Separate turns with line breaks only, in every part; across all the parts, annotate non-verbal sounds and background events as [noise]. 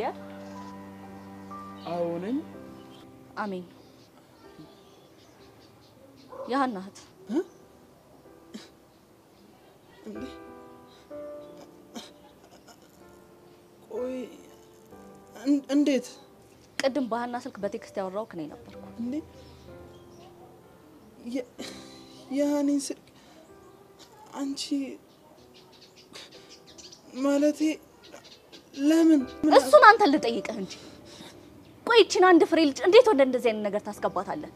ጊልያድ
አዎ ነኝ።
አሜን። የሀና እህት
እንዴ ቆይ እን- እንዴት
ቅድም በሀና ስልክ በ text ያወራው እኔ ነበርኩ።
እንዴ የሀኒን ስልክ አንቺ ማለቴ ለምን
እሱን አንተ ልጠይቅህ እንጂ። ቆይ ይቺን አንድ ፍሬ ልጅ እንዴት ወደ እንደዚህ አይነት ነገር ታስገባታለህ?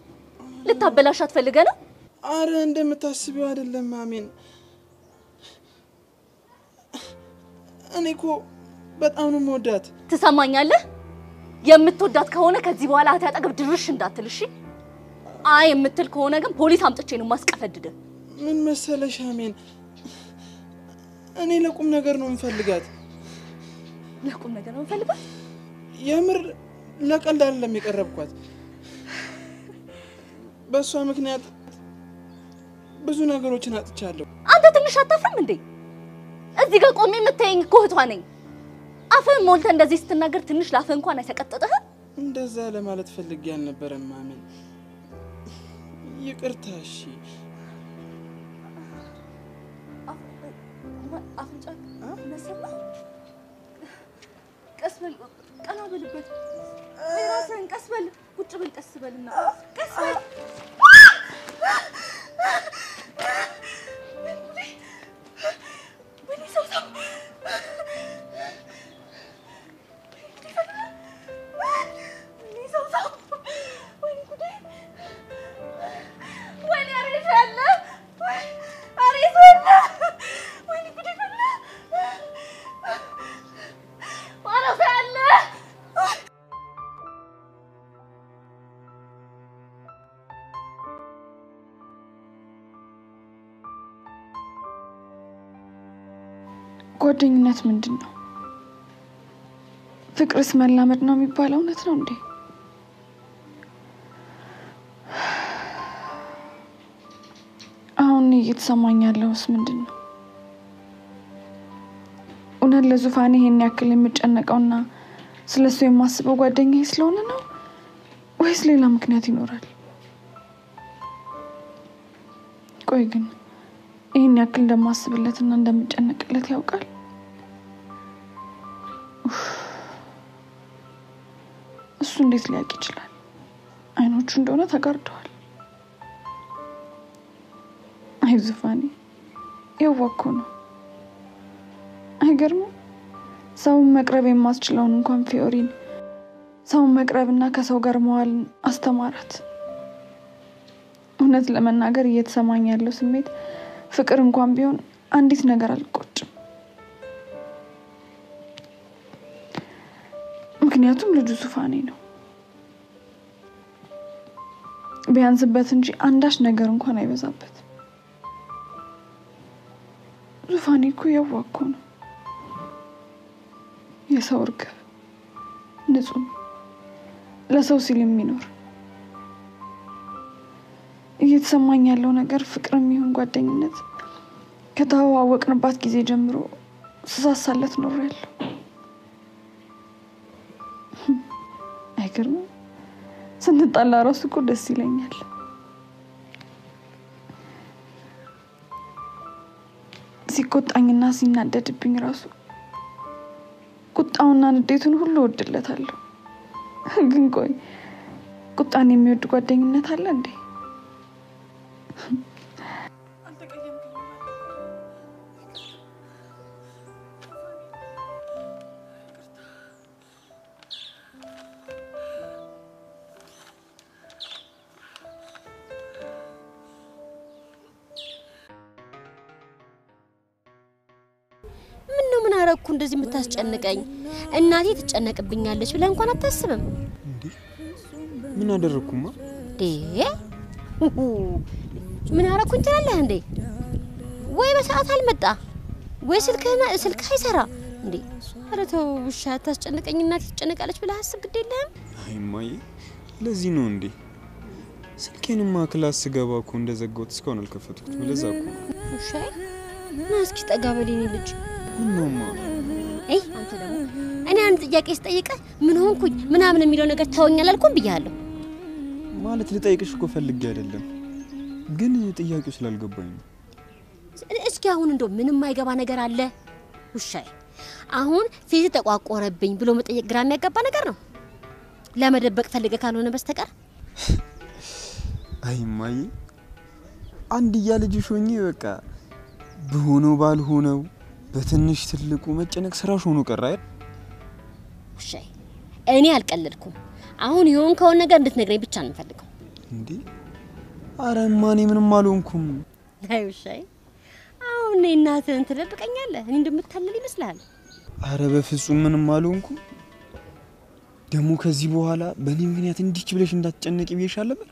ልታበላሻት ፈልገህ ነው?
አረ እንደምታስቢው አይደለም አሜን። እኔ እኮ በጣም ነው የምወዳት።
ትሰማኛለህ? የምትወዳት ከሆነ ከዚህ በኋላ እህቴ አጠገብ ድርሽ እንዳትል እሺ? አይ የምትል ከሆነ ግን ፖሊስ አምጥቼ ነው ማስቀፈድድህ።
ምን መሰለሽ አሜን፣ እኔ ለቁም ነገር ነው የምፈልጋት።
ለቁም ነገር ነው የምፈልጋት።
የምር ለቀልድ አይደለም የቀረብኳት። በእሷ ምክንያት ብዙ ነገሮችን አጥቻለሁ።
አንተ ትንሽ አታፍርም እንዴ? እዚህ ጋር ቆሜ የምታየኝ እኮ እህቷ ነኝ። አፍህን ሞልተህ እንደዚህ ስትናገር ትንሽ ላፍህ እንኳን አይሰቀጥጥህም?
እንደዛ ለማለት ፈልጌ አልነበረም አሜን። ይቅርታ እሺ።
አፍንጫ ቀስ በል፣ ቀና በልበት። ራስህን ቀስ በል፣ ቁጭ በል፣ ቀስ በልና ቀስ በል።
ጓደኝነት ምንድን ነው? ፍቅርስ መላመድ ነው የሚባለው እውነት ነው እንዴ? አሁን እየተሰማኝ ያለውስ ምንድን ነው? እውነት ለዙፋኔ ይሄን ያክል የምጨነቀውና ስለ እሱ የማስበው ጓደኛዬ ስለሆነ ነው ወይስ ሌላ ምክንያት ይኖራል? ቆይ ግን ይህን ያክል እንደማስብለትና እንደምጨነቅለት ያውቃል? እንዴት ሊያውቅ ይችላል? አይኖቹ እንደሆነ ተጋርደዋል። አይ ዙፋኔ የዋህ እኮ ነው። አይገርምም? ሰውን መቅረብ የማስችለውን እንኳን ፊዮሪን ሰውን መቅረብና ከሰው ጋር መዋልን አስተማራት። እውነት ለመናገር እየተሰማኝ ያለው ስሜት ፍቅር እንኳን ቢሆን አንዲት ነገር አልቆጭም። ምክንያቱም ልጁ ዙፋኔ ነው። ቢያንስበት እንጂ አንዳች ነገር እንኳን አይበዛበት። ዙፋኔ እኮ የዋህ ነው። የሰው እርግብ ንጹህ፣ ለሰው ሲል የሚኖር እየተሰማኝ ያለው ነገር ፍቅር የሚሆን ጓደኝነት ከተዋወቅንባት ጊዜ ጀምሮ ስሳሳለት ኖሬያለሁ። አይገርምም? ስንጣላ ራሱ እኮ ደስ ይለኛል። ሲቆጣኝና ሲናደድብኝ ራሱ ቁጣውና ንዴቱን ሁሉ እወድለታለሁ። ግን ቆይ ቁጣን የሚወድ ጓደኝነት አለ እንዴ?
እንደዚህ የምታስጨንቀኝ? እናቴ ትጨነቅብኛለች ብለህ እንኳን አታስብም
እንዴ ምን አደረግኩማ?
ምን አረግኩኝ ትላለህ እንዴ? ወይ በሰዓት አልመጣ ወይ ስልክህ ና ስልክህ አይሰራ እንዴ? ኧረ ተው ውሻ አታስጨንቀኝ። እናቴ ትጨነቃለች ብለህ አስብ፣ ግድ የለህም።
አይ እማዬ፣ ለዚህ ነው እንዴ ስልኬንማ class ስገባ እኮ እንደዘጋሁት እስካሁን አልከፈትኩትም። ለዛ እኮ ነው።
ውሻዬ ና እስኪ ጠጋ በል የኔ ልጅ።
ምነውማ?
አይ አንተ ደግሞ እኔ አንድ ጥያቄ ስጠይቅህ ምን ሆንኩኝ ምናምን የሚለው ነገር ተወኛል አልኩም ብያለሁ።
ማለት ልጠይቅሽ እኮ ፈልጌ አይደለም፣ ግን ጥያቄው ስላልገባኝ ነው።
እስኪ አሁን እንደው ምንም አይገባ ነገር አለ ውሻዬ? አሁን ፊት ተቋቆረብኝ ብሎ መጠየቅ ግራ የሚያጋባ ነገር ነው። ለመደበቅ ፈልገህ ካልሆነ በስተቀር
አይ እማዬ፣ አንድያ ልጅሽ ሆኜ በቃ በሆነው ባልሆነው በትንሽ ትልቁ መጨነቅ ስራሽ ሆኖ ቀረ አይደል?
ውሻዬ፣ እኔ አልቀለድኩም። አሁን የሆንከውን ነገር እንድትነግረኝ ብቻ ነው የምፈልገው።
እንዴ አረ እማ፣ እኔ ምንም አልሆንኩም።
አይ ውሻዬ፣ አሁን እኔ እናትህን ትደብቀኛለህ? እኔ እንደምታለል ይመስልሃል?
አረ በፍጹም ምንም አልሆንኩም። ደግሞ ከዚህ በኋላ በእኔ ምክንያት እንዲች ብለሽ እንዳትጨነቂ ብዬሻል ነበር።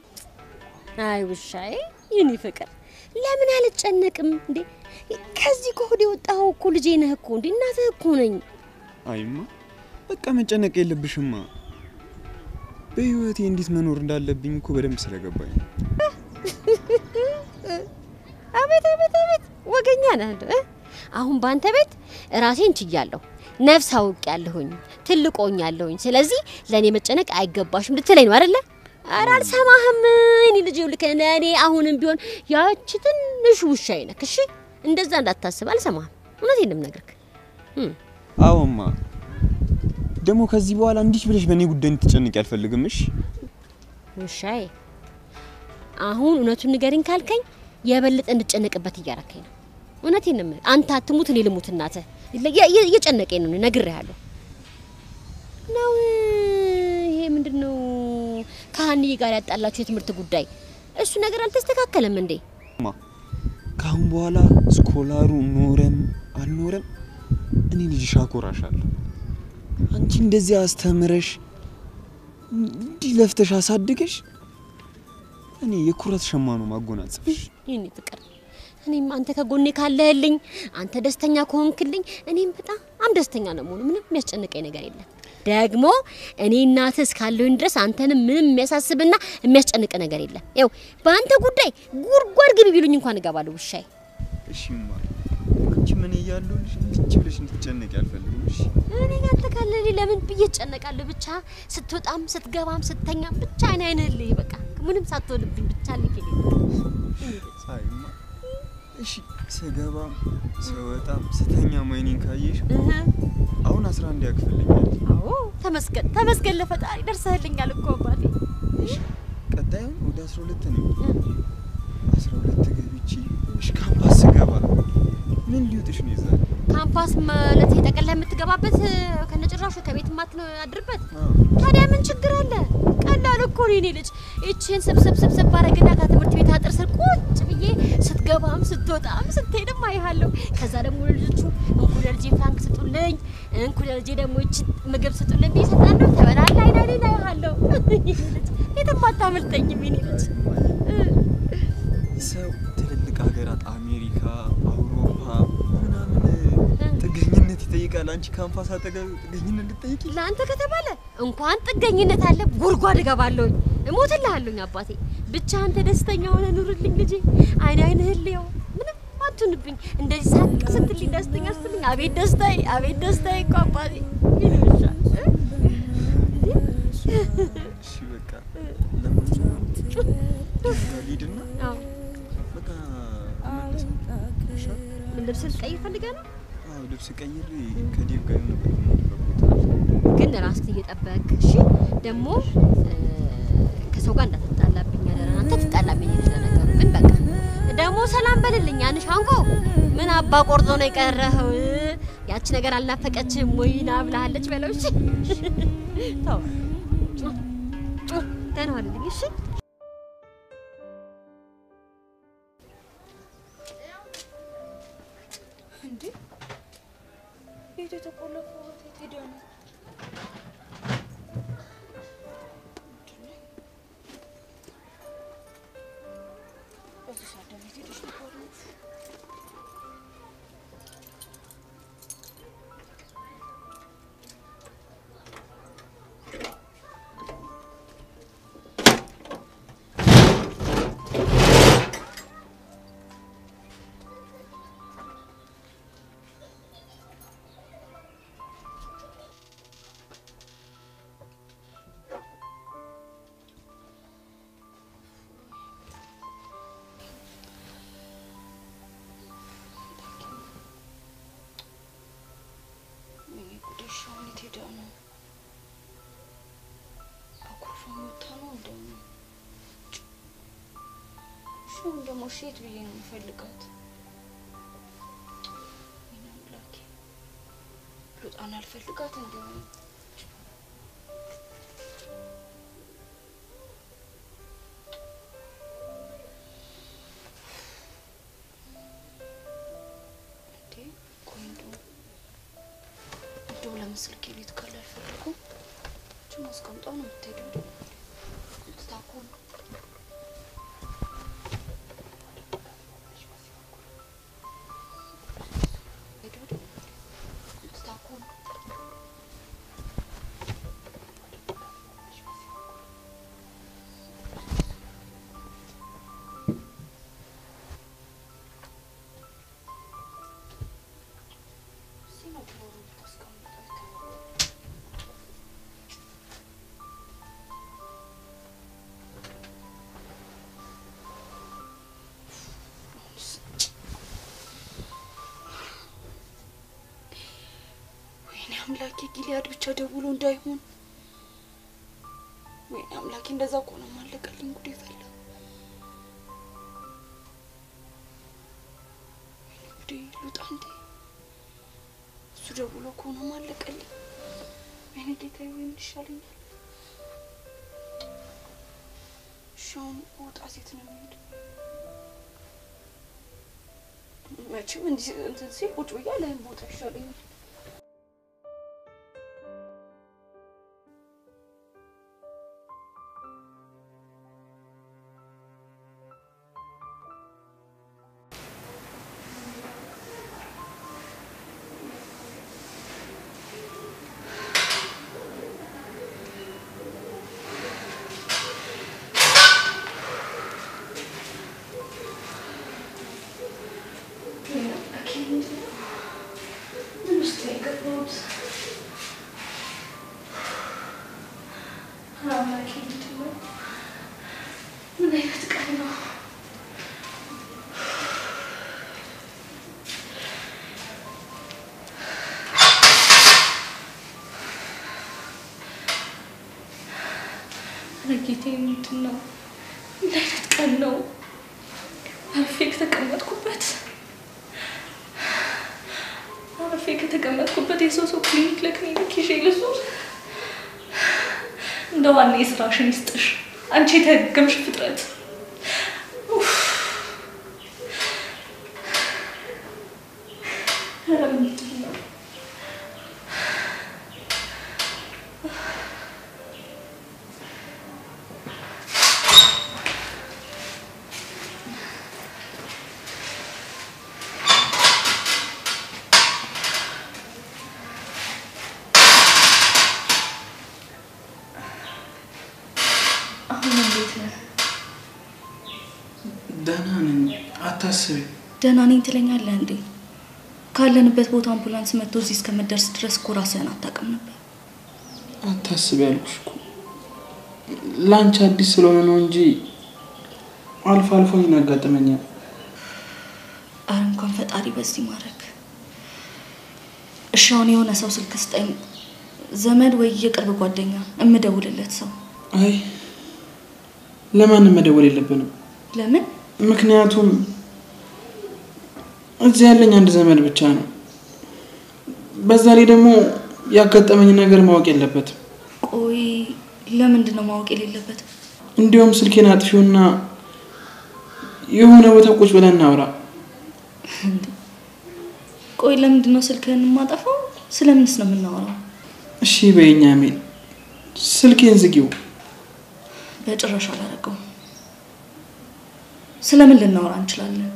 አይ ውሻዬ፣ የኔ ፍቅር ለምን አልጨነቅም እንዴ? ከዚህ ከሆድ የወጣኸው እኮ ልጄ ነህ እኮ እንዴ፣ እናትህ እኮ ነኝ።
አይማ በቃ መጨነቅ የለብሽማ። በህይወቴ እንዴት መኖር እንዳለብኝ እኮ በደንብ ስለገባኝ [laughs]
አቤት አቤት አቤት ወገኛ ነህ እንደ እ? አሁን በአንተ ቤት ራሴን ችያለሁ፣ ነፍስ አውቄያለሁኝ፣ ትልቅ ሆኛለሁኝ። ስለዚህ ለእኔ መጨነቅ አይገባሽም ልትለኝ ነው አይደለ? ኧረ አልሰማህም። እኔ ልጅ ልክ እኔ አሁንም ቢሆን ያቺ ትንሽ ውሻዬ ነክ። እሺ እንደዛ እንዳታስብ። አልሰማህም። እውነቴን ነው የምነግርህ።
አዎማ ደግሞ ከዚህ በኋላ እንዲች ብለሽ በእኔ ጉዳይ እንድትጨነቂ አልፈልግም። እሺ
ውሻዬ አሁን እውነቱን ንገሪኝ ካልከኝ የበለጠ እንድጨነቅበት እያረከኝ ነው። እውነቴን ነው የምልህ። አንተ አትሙት እኔ ልሙት እናትህ እየ- እየ- እየጨነቀኝ ነው። ነግሬሃለሁ ነው ይሄ ምንድን ነው ከሀንዬ ጋር ያጣላችሁ የትምህርት ጉዳይ? እሱ ነገር አልተስተካከለም እንዴ?
ከአሁን በኋላ ስኮላሩ ኖረም አልኖረም እኔ ልጅሽ አኮራሻለሁ። አንቺ እንደዚህ አስተምረሽ እንዲህ ለፍተሽ አሳድገሽ እኔ የኩራት ሸማ ነው ማጎናጸፍሽ።
ይህኔ ፍቅር እኔም አንተ ከጎኔ ካለህልኝ አንተ ደስተኛ ከሆንክልኝ እኔም በጣም ደስተኛ ነው መሆኑ ምንም የሚያስጨንቀኝ ነገር የለም። ደግሞ እኔ እናትህ እስካለሁኝ ድረስ አንተንም ምንም የሚያሳስብና የሚያስጨንቅ ነገር የለም። ይኸው በአንተ ጉዳይ ጉድጓድ ግቢ ቢሉኝ እንኳን እገባለሁ ውሻዬ።
እሺማ አንቺ ምን እያለሁልሽ እንዲች ብለሽ እንድትጨነቂ አልፈልግም። እሺ
እኔ አንተ ካለህልኝ ለምን ብዬ እጨነቃለሁ? ብቻ ስትወጣም ስትገባም ስተኛም ብቻ አይን አይንህ ልይ በቃ ምንም ሳትሆንብኝ ብቻ ልክ
እሺ ስገባም ስወጣም ስተኛ ማይኔን ካየሽ አሁን አስራ አንድ ያክፍልኛል።
አዎ ተመስገን ተመስገን ለፈጣሪ ደርሰህልኛል እኮ አባቴ።
ቀጣዩን ወደ አስራ ሁለት ነው። አስራ ሁለት ገብቼ እሽ ካምፓስ ስገባ ምን ሊውጥሽ ነው ይዛል?
ካምፓስ ማለት የጠቅልለህ የምትገባበት ከነጭራሹ ከቤት የማትአድርበት ታዲያ ምን ችግር አለ? ቀላል እኮ ነው የኔ ልጅ። ይችን ስብስብ ስብስብ አረግና ከትምህርት ቤት አጥር ስር ቁጭ ብዬ ስትገባም ስትወጣም ስትሄድም አይሃለሁ። ከዛ ደግሞ ልጆቹ እንኩ ለልጄ ፍራንክ ስጡልኝ፣ እንኩ ለልጄ ደግሞ ይች ምግብ ስጡልኝ ብዬ እሰጣለሁ። ተበላላ አይና ሌላ አይሃለሁ። የትም አታመልጠኝም የኔ ልጅ።
ሰው ትልልቅ ሀገራት አሜሪካ፣ አውሮፓ ምናምን ጥገኝነት ይጠይቃል። አንቺ ካምፓስ አጠገብ ጥገኝነት ልጠይቂ?
ለአንተ ከተባለ እንኳን ጥገኝነት አለ ጉድጓድ እገባለሁኝ፣ እሞትልሃለሁኝ አባቴ። ብቻ አንተ ደስተኛ ሆነ ኑርልኝ ልጄ። አይን አይንህን ልየው፣ ምንም አትሁንብኝ። እንደዚህ ሳቅ ስትልኝ ደስተኛ ስትልኝ አቤት ደስታዬ፣ አቤት ደስታዬ እኮ አባቴ። ልብስ ልትቀይር ፈልገህ ነው?
አዎ ልብስ ቀይሬ ከዴቭ ጋር ቦታ
ግን ራስህን እየጠበቅ እሺ። ደግሞ ከሰው ጋር እንዳትጣላብኝ ያደረን አንተ ትጣላብኝ ለነገሩ ግን በቃ ደግሞ ሰላም በልልኝ። ሻንቆ ምን አባ ቆርጦ ነው የቀረኸው? ያቺ ነገር አልናፈቀችም ወይ ና ብላለች በለው። እሺ ተው፣ ደህና ዋልልኝ። እሺ
እንዴ ቤቱ የተቆለፈው የት ሄደ ነው?
አሁን የት ሄዳ ነው? አኩርፋ መታ ነው እንደውም እሺውን ደግሞ ሼት ብዬ ነው የምፈልጋት። ወይኔ አምላኬ ሉጣን አልፈልጋት አምላኬ ጊሊያድ ብቻ ደውሎ እንዳይሆን። ወይኔ አምላኬ እንደዛ ነው ማለቀልኝ። ጉዴ ፈላ። ወይኔ ጉዴ እንዴ! እሱ ደውሎ ነው ማለቀልኝ። ወይኔ ጌታዬ፣ ወይኔ ይሻለኛል። አሁን ወጣ ሴት ነው የሚሄድ መቼም እንዲህ እንትን ሲል ቁጭ ብያ ላይም ቦታ ይሻለኛል። ጌታዬ ምንድን ነው? ምን አይነት ቀን ነው? አርፌ ከተቀመጥኩበት አርፌ ከተቀመጥኩበት የሰው ሰው ክሊኒክ ለክሊኒክ ይዤ ልዙር። እንደ ዋና የስራሽን ይስጥሽ አንቺ የተረገምሽ ፍጥረት። ኡፍ። ኧረ ምንድን ነው? አሁን እንዴት ነህ?
ደህና ነኝ፣ አታስቢ።
ደህና ትለኛለህ እንዴ? ካለንበት ቦታ አምቡላንስ መጥቶ እዚህ እስከምደርስ ድረስ እኮ ራስህን አታውቅም ነበር።
አታስቢ ያልኩሽ እኮ ለአንቺ አዲስ ስለሆነ ነው እንጂ አልፎ አልፎ ያጋጥመኛል።
አረ እንኳን ፈጣሪ በዚህ ማድረግ። እሺ አሁን የሆነ ሰው ስልክ ስጠኝ፣ ዘመድ ወይ የቅርብ ጓደኛ እምደውልለት ሰው።
አይ ለማንም መደወል የለብንም።
ለምን?
ምክንያቱም እዚህ ያለኝ አንድ ዘመድ ብቻ ነው። በዛ ላይ ደግሞ ያጋጠመኝ ነገር ማወቅ የለበትም።
ቆይ ለምንድን ነው ማወቅ የሌለበት?
እንዲሁም ስልኬን አጥፊውና የሆነ ቦታ ቁጭ ብለን እናውራ።
ቆይ ለምንድን ነው ስልክህን የማጠፋው? ስለምንስ ነው የምናወራው?
እሺ በየኛ ሜን ስልኬን ዝጊው።
በጭራሽ አላደረገውም። ስለምን ልናወራ እንችላለን?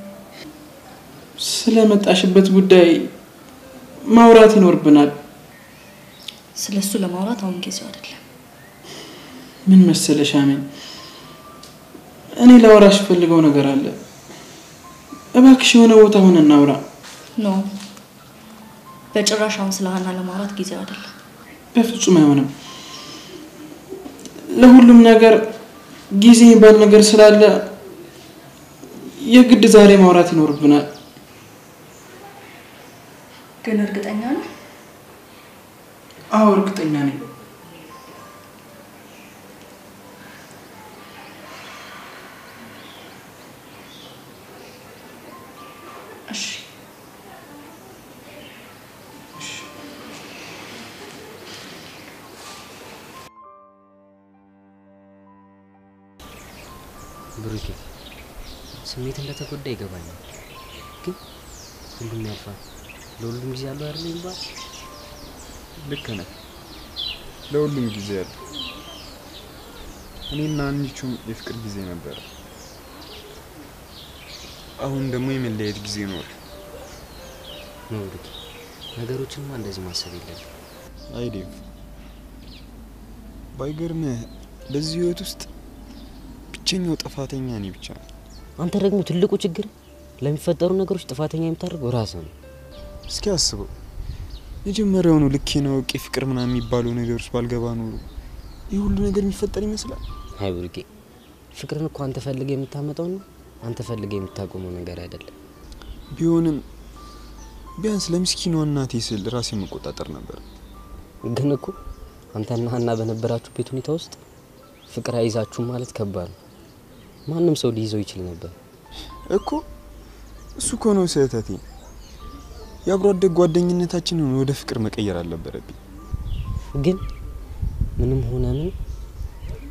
ስለመጣሽበት ጉዳይ ማውራት ይኖርብናል።
ስለ እሱ ለማውራት አሁን ጊዜው አይደለም።
ምን መሰለሽ አሜን፣ እኔ ላወራሽ ፈልገው ነገር አለ። እባክሽ የሆነ ቦታ ሆነ እናውራ።
ኖ በጭራሽ አሁን ስለ ሀና ለማውራት ጊዜው አይደለም።
በፍጹም አይሆንም። ለሁሉም ነገር ጊዜ የሚባል ነገር ስላለ የግድ ዛሬ ማውራት ይኖርብናል።
ግን እርግጠኛ ነው
አዎ እርግጠኛ ነኝ። እሺ እሺ
ብሩኬ ስሜት እንደተጎዳ ይገባኛል፣ ግን ሁሉም ያልፋል። ለሁሉም ጊዜ አለው አይደል ይባል።
ልክ ነህ። ለሁሉም ጊዜ አለ። እኔና አንቺም የፍቅር ጊዜ ነበረ። አሁን ደግሞ የመለየት ጊዜ ኖር።
ነው ብሩኬ፣ ነገሮችንማ እንደዚህ ማሰብ የለብን።
አይ ዴቭ፣ ባይገርምህ በዚህ ህይወት ውስጥ ብቸኛው ጥፋተኛ እኔ ብቻ
አንተ ደግሞ ትልቁ ችግር ለሚፈጠሩ ነገሮች ጥፋተኛ የምታደርገው ራስህ ነው።
እስኪ አስበው፣ መጀመሪያውኑ ልኬን አውቄ ፍቅር ምናምን የሚባለው ነገር ውስጥ ባልገባ ኖሮ ይህ ሁሉ ነገር የሚፈጠር ይመስላል።
አይ ብሩኬ፣ ፍቅርን እኮ አንተ ፈልገህ የምታመጣው ነው፣ አንተ ፈልገህ የምታቆመው ነገር አይደለም።
ቢሆንም ቢያንስ ለምስኪኗ እናቴ ስል ራሴ መቆጣጠር ነበር።
ግን እኮ አንተና ሀና በነበራችሁበት ሁኔታ ውስጥ ፍቅር አይዛችሁም ማለት ከባድ ነው። ማንም ሰው ሊይዘው ይችል ነበር።
እኮ እሱ እኮ ነው ስህተቴ። የአብሮ አደግ ጓደኝነታችንን ወደ ፍቅር መቀየር አልነበረብኝ።
ግን ምንም ሆነ ምን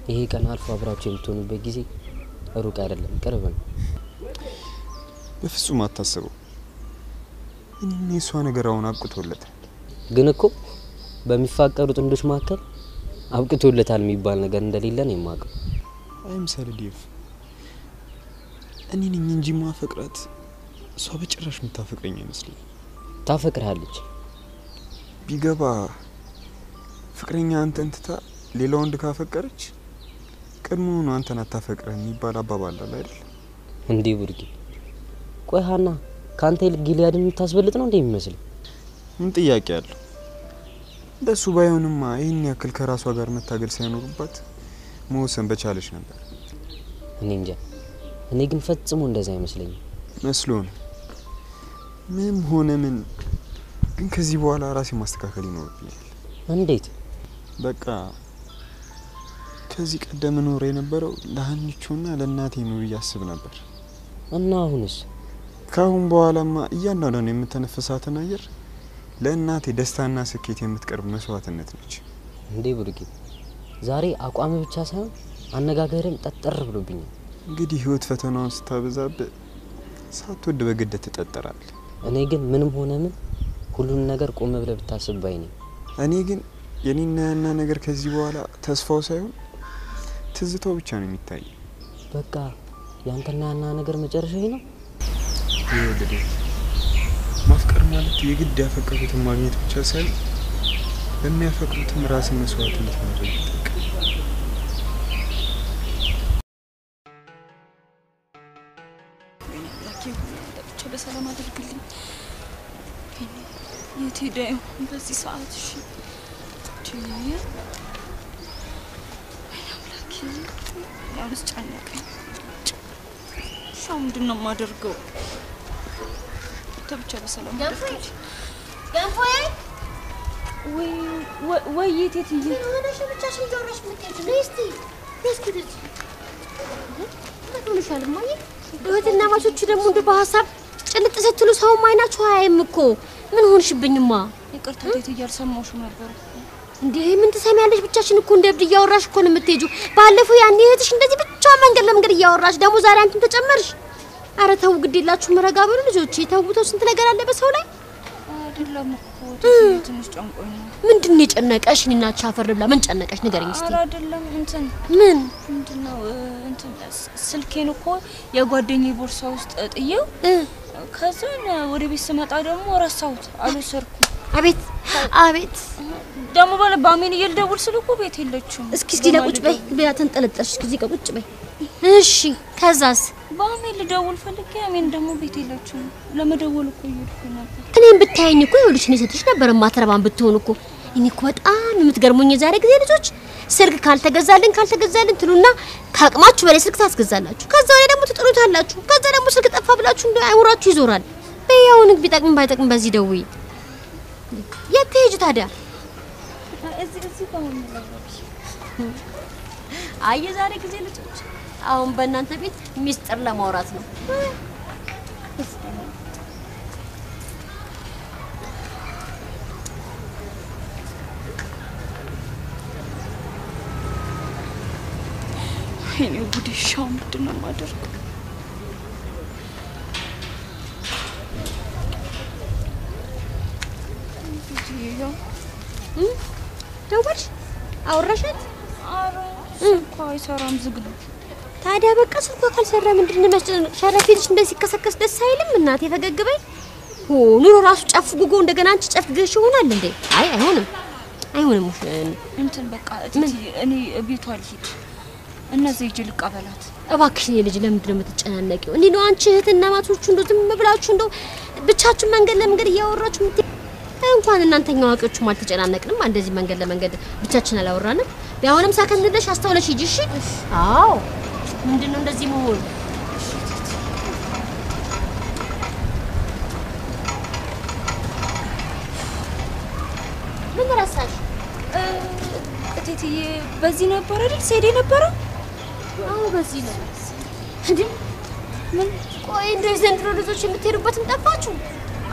ይሄ ቀን አልፎ አብራችሁ የምትሆኑበት ጊዜ ሩቅ አይደለም፣ ቅርብ ነው።
በፍጹም አታስበው። እኔና የእሷ ነገር አሁን አብቅቶለታል።
ግን እኮ በሚፋቀሩ ጥንዶች መካከል አብቅቶለታል የሚባል ነገር እንደሌለ ነው የማውቀው።
አይምሰል ዴቭ፣ እኔ ነኝ እንጂ ማፈቅራት እሷ በጭራሽ የምታፈቅረኝ አይመስለኝ።
ታፈቅርሃለች።
ቢገባ ፍቅረኛ አንተን ትታ ሌላ ወንድ ካፈቀረች ቀድሞውኑ አንተን አታፈቅረን የሚባል አባባል አለ አይደል?
እንዴ ቡርጌ፣ ቆይ ሀና ከአንተ ይልቅ ጊሊያድን የምታስበልጥ ነው እንዴ የሚመስል?
ምን ጥያቄ አለው? እንደሱ ባይሆንማ ይህን ያክል ከራሷ ጋር መታገል ሳይኖርባት መወሰን በቻለች ነበር።
እኔ እንጃ። እኔ ግን ፈጽሞ እንደዛ አይመስለኝም።
መስሎ ነው። ምንም ሆነ ምን ግን ከዚህ በኋላ ራሴ ማስተካከል ይኖርብኛል።
እንዴት?
በቃ ከዚህ ቀደም ኖር የነበረው ለሀኒቾና ለእናቴ ነው አስብ ነበር።
እና አሁንስ?
ከአሁን በኋላማ እያንዳንዷን የምተነፍሳትን አየር ለእናቴ ደስታና ስኬት የምትቀርብ መስዋዕትነት ነች።
እንዴ ቡርጌ፣ ዛሬ አቋም ብቻ ሳይሆን አነጋገርም ጠጠር ብሎብኛል።
እንግዲህ ህይወት ፈተናውን ስታበዛብህ ሳትወድ በግድ ትጠጠራል።
እኔ ግን ምንም ሆነ ምን ሁሉንም ነገር ቆም ብለህ ብታስብ ባይ ነኝ።
እኔ ግን የኔና ያና ነገር ከዚህ በኋላ ተስፋው ሳይሆን ትዝታው ብቻ ነው የሚታይ።
በቃ ያንተና ያና ነገር መጨረሻ ነው።
ይወደደ ማፍቀር ማለት የግድ ያፈቀሩትን ማግኘት ብቻ ሳይሆን ለሚያፈቅሩትም ራስን መስዋዕትነት ማድረግ ይጠይቃል።
የት ሄደ በዚህ ሰዓት? እሺ ያሉስ ጨነቀኝ። ምንድን ነው የማደርገው? ብቻ በሰላም ወይ የት የት
ሆነሽ ብቻሽን እያወራሽ የምትሄጂው? እስኪ ምን ሆነሻል እማዬ? እህትና ማቾቹ ደግሞ እንደ በሀሳብ ጭልጥ ስትሉ ሰውም አይናችሁ አያይም እኮ። ምን ሆንሽብኝማ?
ይቅርታ ቴት እያልሰማሁሽም ነበር።
እንዴ ምን ትሰሚያለሽ? ብቻሽን እኮ እንደ እብድ እያወራሽ እኮ ነው የምትሄጂው። ባለፈው ያኔ እህትሽ እንደዚህ ብቻዋን መንገድ ለመንገድ እያወራሽ ደግሞ ዛሬ አንቺም ተጨመርሽ። አረ ተው፣ ግድ የላችሁም ረጋ በሉ ልጆቼ። ተው ተው፣ ስንት ነገር አለ በሰው ላይ።
አይደለም እኮ ትንሽ ጨንቆኝ ነው።
ምንድን ነው የጨነቀሽ? እኔና አንቺ አፈር ብላ ምን ጨነቀሽ? ንገረኝ
ኧረ አይደለም እንትን
ምን
ምንድን ነው እንትን ስልኬን እኮ የጓደኛዬ ቦርሳ ውስጥ ጥዬው ከዛን ወደ ቤት ስመጣ ደግሞ ረሳሁት፣ አልወሰድኩም።
አቤት አቤት።
ደግሞ ባለ በአሜን እየልደውል ስል እኮ ቤት የለችም።
እስኪ እስኪ ለቁጭ በይ በያ ተንጠለጠልሽ። እስኪ እዚህ ቁጭ በይ። እሺ ከዛስ?
በአሜን ልደውል ፈልጌ አሜን ደግሞ ቤት የለችም። ለመደወል እኮ እየሄድኩ ነበር።
እኔም ብታየኝ እኮ ይኸውልሽ እኔ ሰጥሽ ነበር ማትረባን ብትሆን እኮ። እኔ እኮ በጣም የምትገርሙኝ የዛሬ ጊዜ ልጆች ስልክ ካልተገዛልን ካልተገዛልን ትሉና ከአቅማችሁ በላይ ስልክ ታስገዛላችሁ። ከዛ ላይ ደግሞ ትጥሉታላችሁ። ከዛ ደግሞ ስልክ ጠፋ ብላችሁ እንደ አይውራችሁ ይዞራል። በያውን ቢጠቅም ባይጠቅም በዚህ ደውይ። የት ትሄጂ ታዲያ? አይ የዛሬ ጊዜ ልጆች አሁን በእናንተ ቤት ሚስጥር ለማውራት ነው።
ወይኔ ጉዴ! ሻው ምንድን ነው የማደርገው?
ደወልሽ? አወራሻት?
ኧረ ስልኳ አይሰራም፣ ዝግ ነው።
ታዲያ በቃ ስልኳ ካልሰራ ምንድን ነው የሚያስጨንቅ? ሸረፊትሽ እንደዚህ ሲከሰከስ ደስ አይልም? እናቴ ፈገግ በይ። ሆ ኑሮ ራሱ ጨፍ ጉጎ እንደገና አንቺ ጨፍግገሽ ይሆናል እንዴ? አይ አይሆንም፣ አይሆንም።
እንትን በቃ እኔ ቤቷ ልሂድ፣ እነዚህ ሂጅ ልቀበላት።
እባክሽ እኔ ልጅ ለምንድን ነው የምትጨናነቂው? እንዲህ ነው አንቺ እህትና ማቶቹ እንደው ዝም ብላችሁ እንደው ብቻችሁን መንገድ ለመንገድ እያወራችሁ ምት እንኳን እናንተኛ አዋቂዎቹም አልተጨናነቅንም። እንደዚህ መንገድ ለመንገድ ብቻችን አላወራንም። ቢያሁንም ሰከን ብለሽ አስተውለሽ ሂጂ እሺ። አዎ ምንድን ነው እንደዚህ መሆን? ምን ረሳሽ?
እቴትዬ በዚህ ነበር አይደል ስሄድ የነበረው?
አዎ በዚህ ነው እንዴ? ምን ቆይ እንደዚህ ዘንድሮ ልጆች የምትሄዱበትም ጠፋችሁ?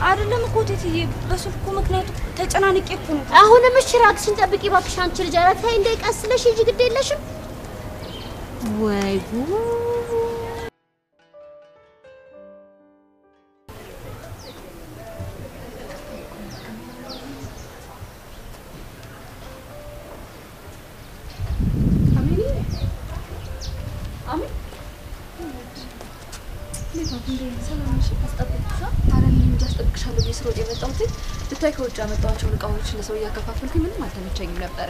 አይደለም እኮ እቴትዬ፣ በስልኩ ምክንያቱ ተጨናንቄ እኮ ነው።
አሁንም እሺ ራስሽን ጠብቂ እባክሽ። አንቺ ልጅ ኧረ ተይ እንዳይቀስለሽ ሂጂ፣ ግድ የለሽም ወይ ጉድ!
ከውጭ ያመጣኋቸውን እቃዎች ለሰው እያከፋፈልኩኝ ምንም አልተመቸኝም ነበረ።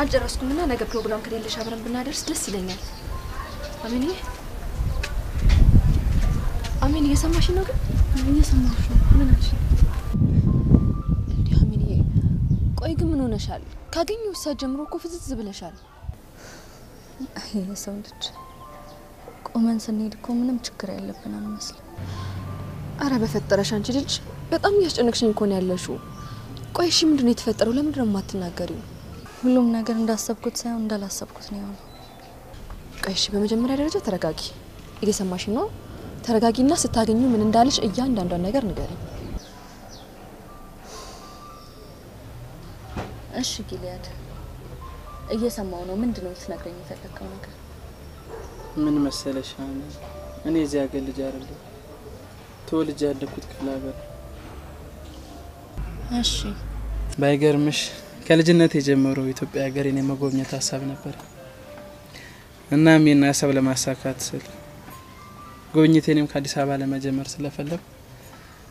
አልጨረስኩምና ነገ ፕሮግራም ከሌለሽ አብረን ብናደርስ ደስ ይለኛል። አሜን አሜን፣ እየሰማሽ ነው? ግን እየሰማሽ ነው። ምን አልሽ? እንዴ አሜንዬ፣ ቆይ ግን ምን ሆነሻል? ካገኘሁ ሰዓት ጀምሮ እኮ ፍዝዝ ብለሻል።
የሰው ልጅ ቆመን ስንሄድ እኮ ምንም ችግር ያለብን አንመስልም።
አረ በፈጠረሽ አንቺ ልጅ በጣም እያስጨነቅሽኝ እኮ ነው ያለሽው። ቆይ እሺ ምንድን ነው የተፈጠረው? ለምንድን ነው የማትናገሪው?
ሁሉም ነገር እንዳሰብኩት ሳይሆን እንዳላሰብኩት ነው የሆነው።
ቆይ እሺ በመጀመሪያ ደረጃ ተረጋጊ። እየሰማሽ ነው? ተረጋጊና ስታገኙ ምን እንዳለሽ እያንዳንዷን ነገር ንገሪኝ።
እሺ ጊልያድ፣ እየሰማው ነው። ምንድን ነው ልትነግረኝ የፈለግከው ነገር?
ምን መሰለሽ እኔ እዚህ ሀገር ልጅ አይደለሁ ተወልጄ ያደግኩት ክፍለ ሀገር።
እሺ
ባይገርምሽ ከልጅነት የጀመረው ኢትዮጵያ ሀገሬን የመጎብኘት ሀሳብ ነበር። እናም ይህን ሀሳብ ለማሳካት ስል ጉብኝቴንም ከአዲስ አበባ ለመጀመር ስለፈለግ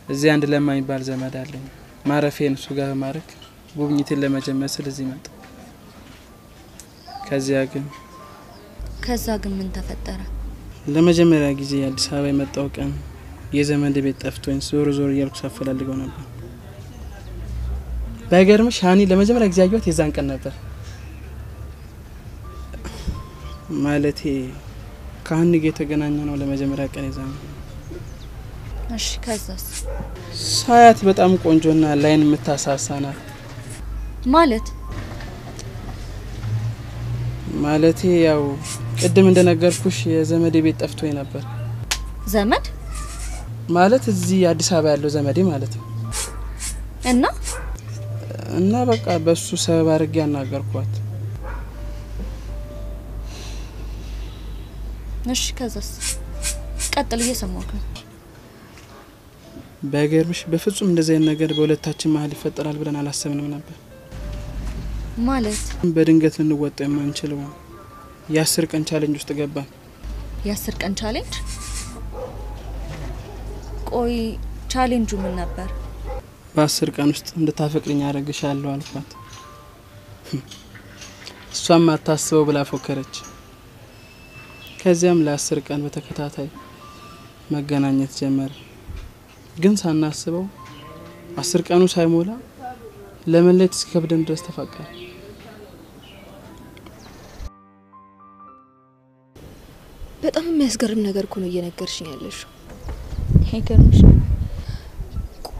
እዚህ አንድ ለማ የሚባል ዘመድ አለኝ። ማረፌን እሱ ጋር በማድረግ ጉብኝቴን ለመጀመር ስል እዚህ መጣ። ከዚያ ግን
ከዛ ግን ምን ተፈጠረ?
ለመጀመሪያ ጊዜ አዲስ አበባ የመጣው ቀን የዘመድ ቤት ጠፍቶኝ ዞር ዞር እያልኩ ሳፈላልገው ነበር። ባይገርምሽ ሀኒ ለመጀመሪያ ጊዜ ያየኋት የዛን ቀን ነበር። ማለቴ ከሀኒ ጋር የተገናኘ ነው ለመጀመሪያ ቀን የዛን ቀን።
እሺ ከዛስ?
ሳያት በጣም ቆንጆና ላይን የምታሳሳ ናት።
ማለት
ማለቴ ያው ቅድም እንደነገርኩሽ የዘመዴ ቤት ጠፍቶኝ ነበር።
ዘመድ
ማለት እዚህ አዲስ አበባ ያለው ዘመዴ ማለት ነው።
እና
እና በቃ በሱ ሰበብ አድርጌ ያናገርኳት።
እሺ ከዛስ? ቀጥል፣ እየሰማሁህ ነው።
ባይገርምሽ በፍጹም እንደዚህ አይነት ነገር በሁለታችን መሀል ይፈጠራል ብለን አላሰብንም ነበር።
ማለት
በድንገት ልንወጣው የማንችለው የአስር ቀን challenge ውስጥ ገባን።
የአስር ቀን challenge? ቆይ ቻሌንጁ ምን ነበር?
በአስር ቀን ውስጥ እንድታፈቅርኝ አደርግሻለሁ አልኳት። እሷም አታስበው ብላ ፎከረች። ከዚያም ለአስር ቀን በተከታታይ መገናኘት ጀመር። ግን ሳናስበው አስር ቀኑ ሳይሞላ ለመለየት እስኪከብደን ድረስ ተፋቀረ።
በጣም የሚያስገርም ነገር እኮ ነው እየነገርሽኝ ያለሽው።
አይገርምሽ?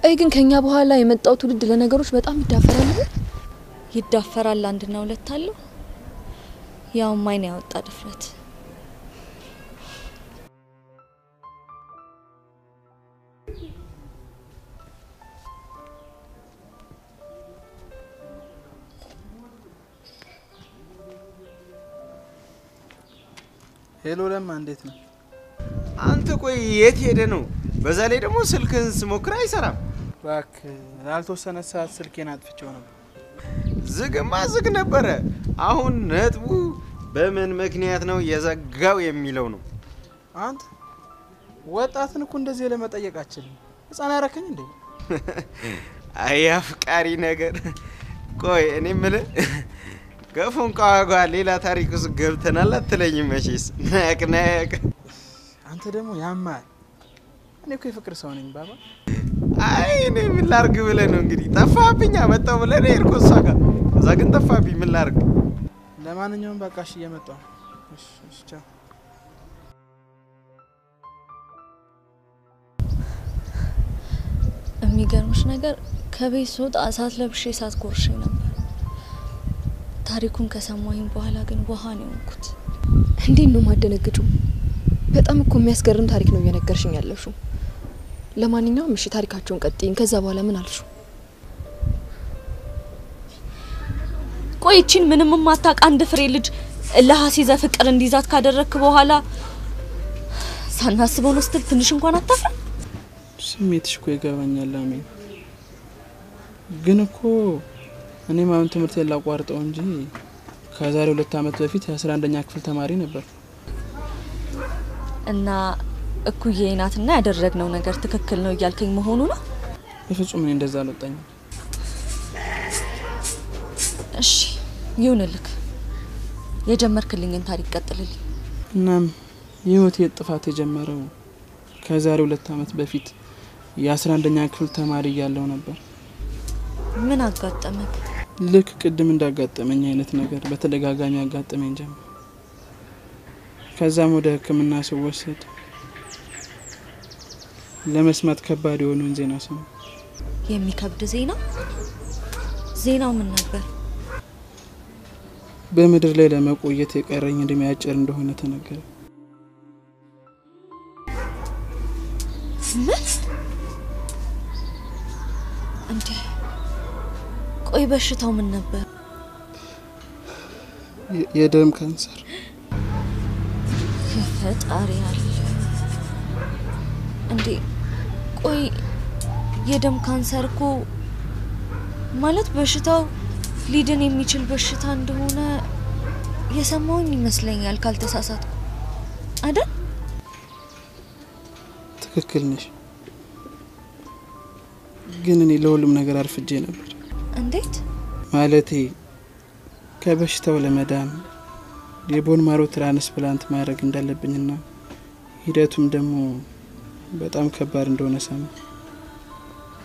ቆይ ግን ከኛ በኋላ የመጣው ትውልድ ለነገሮች በጣም ይዳፈራል።?
ይዳፈራል አንድና ሁለት አለው። ያውም አይን ያወጣ ድፍረት።
ሄሎ ለማ፣ እንዴት ነው?
አንተ ቆይ የት ሄደ ነው? በዛ ላይ ደግሞ ስልክህን ስሞክር አይሰራም።
እባክህ ላልተወሰነ ሰዓት ስልኬን አጥፍቼው ነበር።
ዝግማ ዝግ ነበረ። አሁን ነጥቡ በምን ምክንያት ነው የዘጋው የሚለው ነው።
አንተ ወጣትን እኮ እንደዚህ ለመጠየቅ አችልም። ህፃን ያረከኝ እንዴ? [laughs]
አይ አፍቃሪ ነገር። ቆይ እኔ የምልህ ከፎንቃ ጋር ሌላ ታሪክ ውስጥ ገብተናል አትለኝም? መቼስ ነቅ ነቅ።
አንተ ደግሞ ያማል። እኔ እኮ የፍቅር ሰው ነኝ ባባ።
አይ እኔ ምን ላርግ ብለህ ነው እንግዲህ? ጠፋብኝ። መጣው ብለህ ነው የሄድኩት እሷ ጋር። እዛ ግን ጠፋብኝ። ምን ላርግ?
ለማንኛውም በቃ እሺ፣ እየመጣሁ ነው። እሺ፣ እሺ፣ ቻው።
የሚገርምሽ ነገር ከቤት ስወጣ እሳት ለብሼ እሳት ጎርሼ ነበር። ታሪኩን ከሰማሁኝ በኋላ ግን ውሃ ነው የሆንኩት።
እንዴት ነው ማደነግጩ? በጣም እኮ የሚያስገርም ታሪክ ነው እየነገርሽኝ ያለሽው። ለማንኛውም እሺ ታሪካቸውን ቀጥይኝ። ከዛ በኋላ ምን አልሹ?
ቆይቺን ምንም የማታውቅ አንድ ፍሬ ልጅ ለሀሲዘ ፍቅር እንዲይዛት ካደረግክ በኋላ ሳናስበው ነው ስትል ትንሽ እንኳን አታፍራ?
ስሜትሽ እኮ ይገባኛል አሜን። ግን እኮ እኔም አሁን ትምህርቴን ላቋርጠው እንጂ ከዛሬ ሁለት ዓመት በፊት የአስራ አንደኛ ክፍል ተማሪ ነበር።
እና እኩዬ ናትና ያደረግነው ነገር ትክክል ነው እያልከኝ መሆኑ ነው?
በፍጹም እኔ እንደዛ አልወጣኝም።
እሺ ይሁንልክ። የጀመርክልኝን ታሪክ ቀጥልልኝ።
እናም የህይወቴ ጥፋት የጀመረው ከዛሬ ሁለት ዓመት በፊት የአስራ አንደኛ ክፍል ተማሪ እያለሁ ነበር።
ምን አጋጠመክ?
ልክ ቅድም እንዳጋጠመኝ አይነት ነገር በተደጋጋሚ አጋጠመኝ ጀመር። ከዛም ወደ ሕክምና ስወሰድ ለመስማት ከባድ የሆነውን ዜና ሰማ።
የሚከብድ ዜና? ዜናው ምን ነበር?
በምድር ላይ ለመቆየት የቀረኝ እድሜ አጭር እንደሆነ ተነገረ።
እንዴ? ቆይ በሽታው ምን ነበር?
የደም ካንሰር።
ፈጣሪ አለ እንዴ? ቆይ የደም ካንሰር እኮ ማለት በሽታው ሊድን የሚችል በሽታ እንደሆነ የሰማውኝ ይመስለኛል ካልተሳሳትኩ አይደል?
ትክክል ነሽ። ግን እኔ ለሁሉም ነገር አርፍጄ ነበር።
እንዴት?
ማለቴ ከበሽታው ለመዳን የ bone marrow transplant ማድረግ እንዳለብኝና ሂደቱም ደግሞ በጣም ከባድ እንደሆነ ሰማ።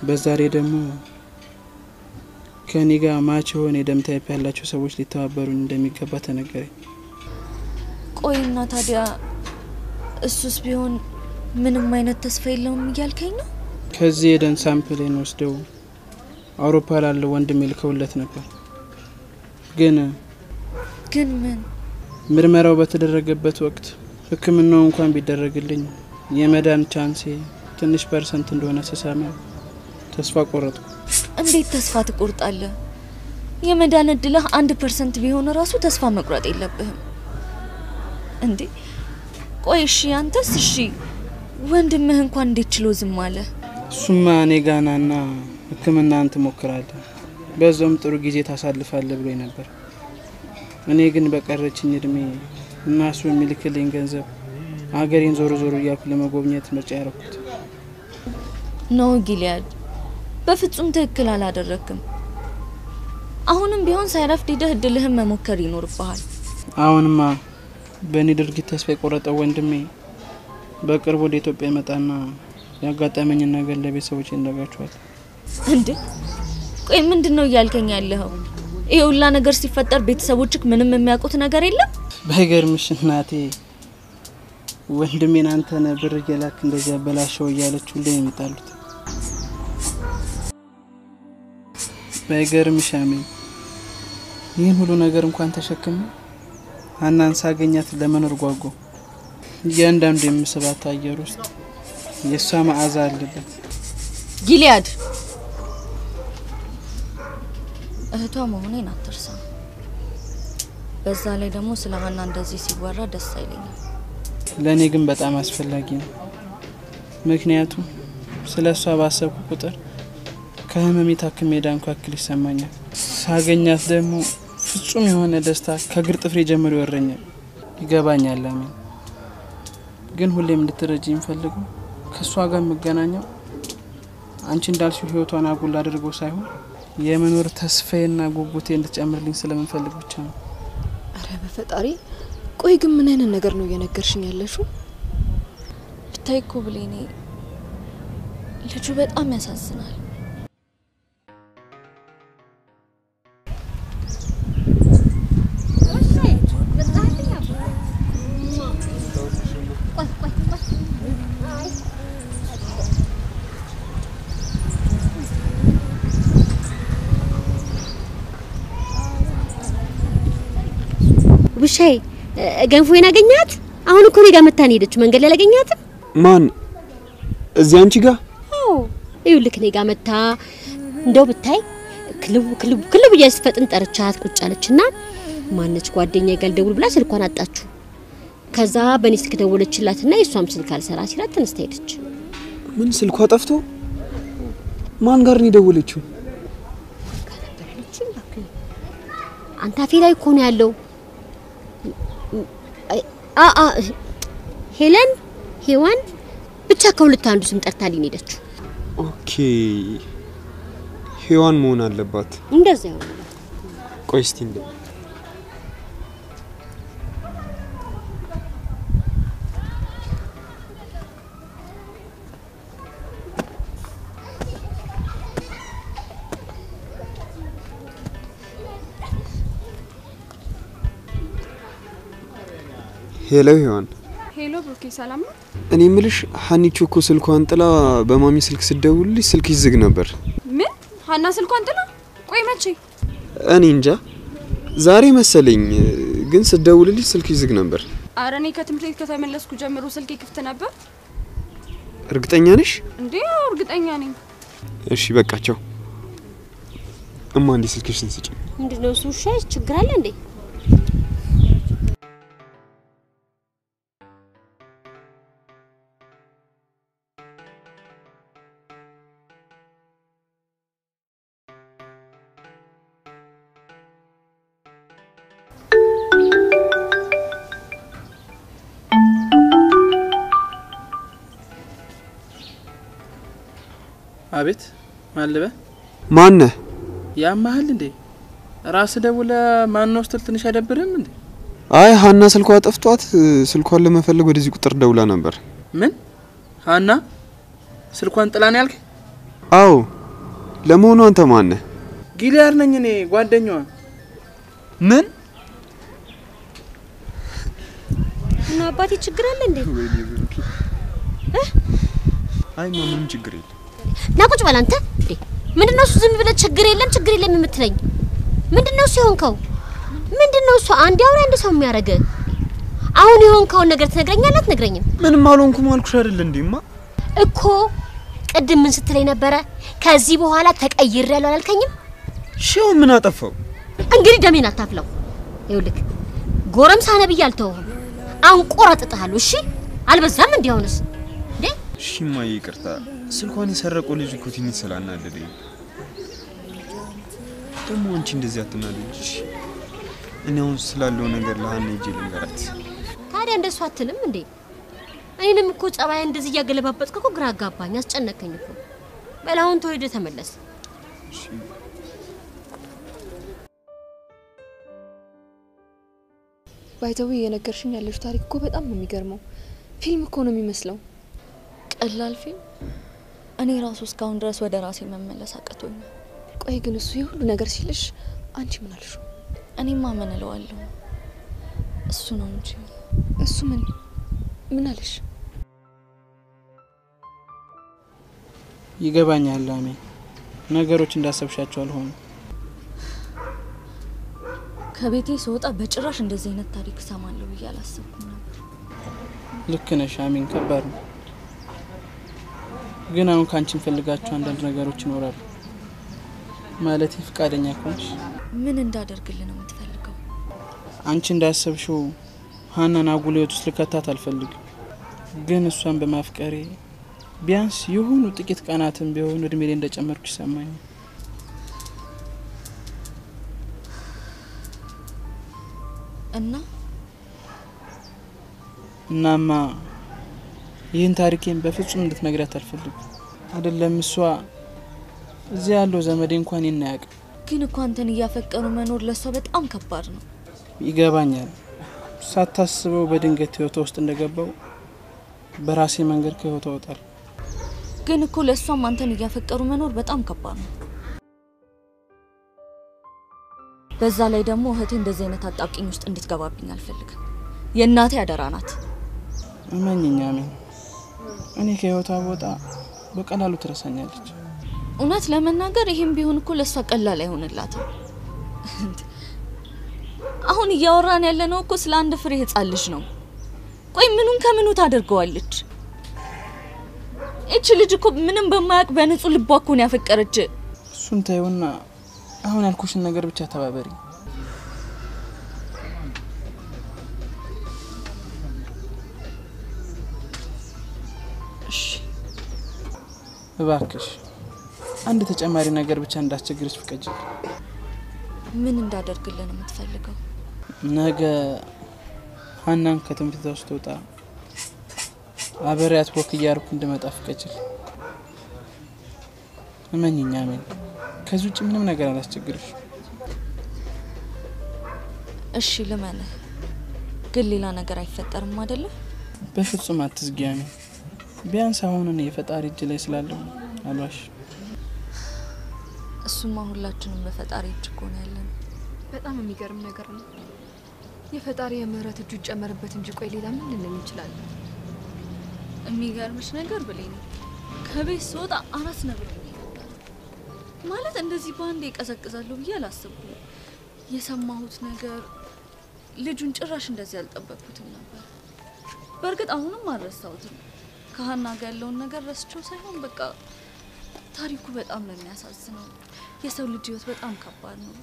በዛሬ ደግሞ ከኔ ጋር match የሆነ የደም type ያላቸው ሰዎች ሊተባበሩኝ እንደሚገባ ተነገረኝ።
ቆይና ታዲያ እሱስ ቢሆን ምንም አይነት ተስፋ የለውም እያልከኝ ነው?
ከዚህ የደም sample ኤን ወስደው አውሮፓ ላለው ወንድም ልከውለት ነበር። ግን
ግን ምን
ምርመራው በተደረገበት ወቅት ሕክምናው እንኳን ቢደረግልኝ የመዳን chance ኤ ትንሽ percent እንደሆነ ስሰማ ተስፋ ቆረጥኩ።
እንዴት ተስፋ ትቆርጣለህ? የመዳን እድልህ አንድ percent ቢሆን ራሱ ተስፋ መቁረጥ የለብህም እንዴ። ቆይ እሺ፣ አንተስ? እሺ ወንድምህ እንኳን እንዴት ችሎ ዝም አለ?
እሱማ እኔ ጋናና ሕክምናን ትሞክራለህ፣ በዛውም ጥሩ ጊዜ ታሳልፋለህ ብሎኝ ነበር። እኔ ግን በቀረችኝ እድሜ እና እሱ የሚልክልኝ ገንዘብ አገሬን ዞሮ ዞሮ እያልኩ ለመጎብኘት ምርጫ ያረኩት።
ነው ጊልያድ፣ በፍጹም ትክክል አላደረግክም። አሁንም ቢሆን ሳይረፍድ ሂደህ እድልህን መሞከር ይኖርብሃል።
አሁንማ በእኔ ድርጊት ተስፋ የቆረጠው ወንድሜ በቅርቡ ወደ ኢትዮጵያ ይመጣና ያጋጠመኝን ነገር ለቤተሰቦች ይነግራቸዋል።
እንዴ ቆይ ምንድን ነው እያልከኝ ያለኸው? ይህ ሁላ ነገር ሲፈጠር ቤተሰቦችክ ምንም የሚያውቁት ነገር የለም?
ባይገርምሽ እናቴ ወንድሜን አንተነ ብር እየላክ እንደዚህ ያበላሸው እያለች ሁሌ የሚጣሉት። ባይገርምሽ አሜን ይህን ሁሉ ነገር እንኳን ተሸክመ ሀናን ሳገኛት ለመኖር ጓጓ። እያንዳንዱ የምስባት አየር ውስጥ የእሷ መዓዛ አለበት።
ጊሊያድ እህቷ መሆኔን አትርሳ። በዛ ላይ ደግሞ ስለ ሀና እንደዚህ ሲወራ ደስ አይለኝም።
ለእኔ ግን በጣም አስፈላጊ ነው። ምክንያቱም ስለ እሷ ባሰብኩ ቁጥር ከህመሜ ታክሜ የዳንኩ ያክል ይሰማኛል። ሳገኛት ደግሞ ፍጹም የሆነ ደስታ ከእግር ጥፍሬ ጀምሮ ይወረኛል። ይገባኛል አሜን። ግን ሁሌም እንድትረጂ የምፈልገው ከእሷ ጋር የምገናኘው አንቺ እንዳልሽው ህይወቷን አጉል አድርገው ሳይሆን የመኖር ተስፋዬና ጉጉቴ እንድትጨምርልኝ ስለምንፈልግ ብቻ ነው።
አረ በፈጣሪ ቆይ ግን ምን አይነት ነገር ነው እየነገርሽኝ ያለሽው?
ብታይ እኮ ብሌኔ ልጁ በጣም ያሳዝናል።
ውሻዬ ገንፎዬን አገኛት? አሁን እኮ እኔ ጋር መታ ነው የሄደችው። መንገድ ላይ አላገኛትም?
ማን እዚህ አንቺ ጋር
አዎ ይኸውልህ እኔ ጋር መታ እንደው ብታይ ክልቡ ክልቡ ክልቡ እያለች ስትፈጥን ጠርቻት ቁጭ አለችና ማነች ጓደኛዬ ጋር ልደውል ብላ ስልኳን አጣችሁ። ከዛ በእኔ ስልክ ደወለችላትና የእሷም ስልክ አልሰራ ሲላት ተነስታ ሄደች።
ምን ስልኳ ጠፍቶ ማን ጋር ነው የደወለችው?
አንተ አፌ ላይ እኮ ነው ያለው። ሄለን ሄዋን ብቻ ከሁለት አንዱ ስም ጠርታልኝ ሄደችው።
Okay ሔዋን መሆን አለባት።
እንደዛ ይሆናል።
ቆይ እስቲ እንደ Hello ሔዋን፣
Hello ብሩኬ፣ ሰላም ነው?
እኔ ምልሽ ሀኒቾ እኮ ስልኳን ጥላ በማሚ ስልክ ስደውልልሽ ስልክ ይዝግ ነበር።
ምን ሀና ስልኳን ጥላ? ቆይ መቼ?
እኔ እንጃ ዛሬ መሰለኝ፣ ግን ስደውልልሽ ስልክ ይዝግ ነበር።
አረ እኔ ከትምህርት ቤት ከተመለስኩ ጀምሮ ስልኬ ክፍት ነበር።
እርግጠኛ ነሽ?
እንዴ አዎ፣ እርግጠኛ ነኝ።
እሺ በቃ ቻው። እማ እንዲ ስልክሽን ስጪ።
ምንድነው እሱ? ውሻ ችግር አለ እንዴ?
አቤት ማልበ
ማነህ?
ያማሃል እንዴ? ራስ ደውለ ማን ነው ስትል ትንሽ አይደብርም እንዴ?
አይ ሀና ስልኳ ጠፍቷት ስልኳን ለመፈለግ ወደዚህ ቁጥር ደውላ ነበር።
ምን ሀና ስልኳን ጥላ ነው ያልክ?
አዎ። ለመሆኑ አንተ ማነህ?
ጊሊያድ ነኝ እኔ ጓደኛዋ።
ምን
እና አባቴ ችግር አለ እንዴ?
አይ ምንም ችግር የለም።
ና ቁጭ በል አንተ። እንዴ ምንድነው እሱ? ዝም ብለህ ችግር የለም ችግር የለም የምትለኝ ምንድነው እሱ የሆንከው? ምንድነው እሱ? አንድ አውራ አንድ ሰው የሚያደርግ አሁን የሆንከውን ነገር ትነግረኛለህ አትነግረኝም?
ምንም አልሆንኩም አልኩሽ አይደል እንዴማ?
እኮ ቅድም ምን ስትለኝ ነበረ? ከዚህ በኋላ ተቀይሬያለሁ አላልከኝም?
ሺው ምን አጠፋው?
እንግዲህ ደሜን አታፍለው። ይኸውልህ ጎረምሳ ነህ ብዬ አልተውህም፣ አንቆራጥጥሃለሁ። እሺ አልበዛም? እንዴ
እሺ እማዬ ይቅርታ። ስልኳን የሰረቀው ልጅ እኮ ትንሽ ስላናደደኝ ደግሞ አንቺ እንደዚህ አትናደጅ። እኔ አሁን ስላለው ነገር ለሀና ሂጄ ልንገራት።
ታዲያ እንደሱ አትልም እንዴ? እኔንም እኮ ጸባይ እንደዚህ እያገለባበጥክ እኮ ግራ አጋባኝ፣ አስጨነቀኝ እኮ። በል አሁን ተወደ ተመለስ።
ባይተዊ የነገርሽኝ ያለሽ ታሪክ እኮ በጣም ነው የሚገርመው። ፊልም እኮ ነው የሚመስለው።
ቀላል ፊልም። እኔ ራሱ እስካሁን ድረስ ወደ ራሴ መመለስ አቅቶኛል።
ቆይ ግን እሱ የሁሉ ነገር ሲልሽ አንቺ ምን አልሽ?
እኔማ ምን እለዋለሁ? እሱ ነው እንጂ
እሱ ምን ምን አለሽ?
ይገባኛል ላሜ፣ ነገሮች እንዳሰብሻቸው አልሆኑ።
ከቤቴ ስወጣ በጭራሽ እንደዚህ አይነት ታሪክ እሰማለሁ ብዬ አላሰብኩም ነበር።
ልክ ነሽ አሚን፣ ከባድ ነው። ግን አሁን ከአንቺ እንፈልጋቸው አንዳንድ ነገሮች ይኖራሉ። ማለት ፈቃደኛ ከሆንሽ
ምን እንዳደርግልህ ነው የምትፈልገው?
አንቺ እንዳሰብሽው ሀናን አጉል ህይወት ውስጥ ልከታት አልፈልግም። ግን እሷን በማፍቀሬ ቢያንስ የሆኑ ጥቂት ቀናትን ቢሆኑ እድሜ ላይ እንደጨመርኩ ይሰማኛል።
እና
እናማ ይህን ታሪኬን በፍጹም እንድትነግሪያት አልፈልግም። አይደለም እሷ እዚያ ያለው ዘመዴ እንኳን ይናያቅ
ግን እኮ አንተን እያፈቀሩ መኖር ለእሷ በጣም ከባድ ነው።
ይገባኛል። ሳታስበው በድንገት ህይወቷ ውስጥ እንደገባው በራሴ መንገድ ከህይወቷ እወጣለሁ።
ግን እኮ ለእሷም አንተን እያፈቀሩ መኖር በጣም ከባድ ነው። በዛ ላይ ደግሞ እህቴ እንደዚህ አይነት አጣብቂኝ ውስጥ እንድትገባብኝ አልፈልግም። የእናቴ አደራ ናት።
አሜን፣ እኔ ከህይወቷ ቦታ በቀላሉ ትረሳኛለች።
እውነት ለመናገር ይህም ቢሆን እኮ ለእሷ ቀላል አይሆንላትም። አሁን እያወራን ያለነው እኮ ስለ አንድ ፍሬ ህጻን ልጅ ነው። ቆይ ምኑን ከምኑ ታደርገዋለች? ይቺ ልጅ እኮ ምንም በማያውቅ በንጹህ ልቧ እኮ ነው ያፈቀረች።
እሱን ተይውና አሁን ያልኩሽን ነገር ብቻ ተባበሪ። እባክሽ አንድ ተጨማሪ ነገር ብቻ እንዳስቸግርሽ ፍቀጅ።
ምን እንዳደርግልን ነው የምትፈልገው?
ነገ ሀናን ከትምህርት ቤቷ ስትወጣ አበሬያት ወክ እያርኩ እንድመጣ ፍቀጅል። እመኝኛ አሜን። ከዚህ ውጭ ምንም ነገር አላስቸግርሽ።
እሺ ልመንህ፣ ግን ሌላ ነገር አይፈጠርም አይደለ?
በፍጹም አትዝጊ አሜን። ቢያንስ አሁን እኔ የፈጣሪ እጅ ላይ ስላለሁ አሏሽ።
እሱማ ሁላችንም በፈጣሪ እጅ እኮ ነው ያለነው።
በጣም የሚገርም ነገር ነው። የፈጣሪ የምህረት እጁ ይጨመርበት እንጂ ቆይ ሌላ ምን ልንል እንችላለን?
የሚገርምሽ ነገር ብሌን ከቤት ስወጣ አራስ ነብር ማለት እንደዚህ በአንድ ይቀዘቅዛሉ ብዬ አላሰብኩም። የሰማሁት ነገር ልጁን ጭራሽ እንደዚህ አልጠበቅኩትም ነበር። በእርግጥ አሁንም አልረሳሁትም። ከሀና ጋር ያለውን ነገር ረስቸው ሳይሆን በቃ ታሪኩ በጣም ነው የሚያሳዝነው። የሰው ልጅ ህይወት በጣም ከባድ ነው።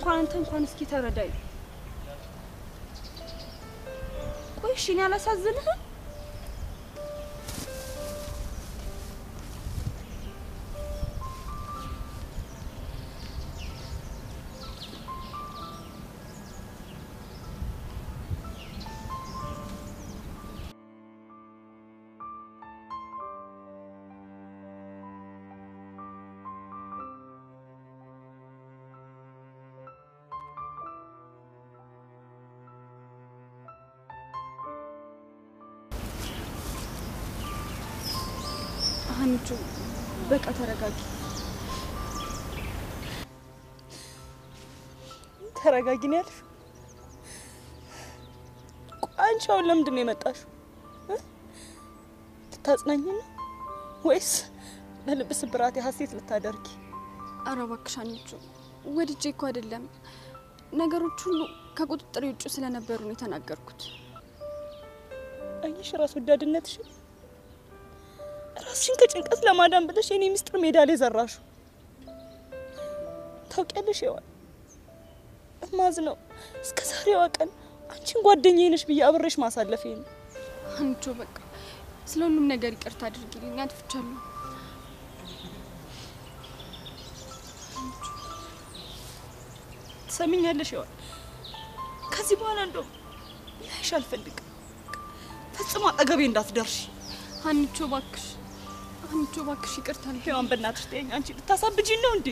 እንኳን አንተ እንኳን እስኪ ተረዳኝ። ቆይ እሺ እኔ አላሳዝንህም? ሀኒቹ በቃ ተረጋጊ፣ ተረጋጊ ነው ያልሽው? አንቺ አሁን ለምንድን ነው የመጣሽው? እ? ልታጽናኝ ነው ወይስ ለልብ ስብራቴ ሀሴት ልታደርጊ?
አረ እባክሽ ሀኒቹ፣ ወድጄ እኮ አይደለም። ነገሮች ሁሉ ከቁጥጥር ውጭ ስለነበሩ ነው የተናገርኩት።
አየሽ ራስ ወዳድነትሽን ራስሽን ከጭንቀት ለማዳን ብለሽ የኔ ሚስጥር ሜዳ ላይ ዘራሹ። ታውቂያለሽ ይዋል እማዝ ነው እስከ ዛሬዋ ቀን አንቺን ጓደኛዬ ነሽ ብዬ አብሬሽ ማሳለፌ ነው።
አንቾ በቃ ስለ ሁሉም ነገር ይቅርታ አድርጊልኝ፣ አጥፍቻለሁ።
ትሰሚኛለሽ? ይሆን ከዚህ በኋላ እንደው ላይሽ አልፈልግም። ፈጽሞ አጠገቤ እንዳትደርሺ።
አንቾ ባክሽ፣ አንቾ ባክሽ ይቅርታ
ሔዋን በእናትሽ ተይኝ። አንቺ ልታሳብጂኝ ነው እንዴ?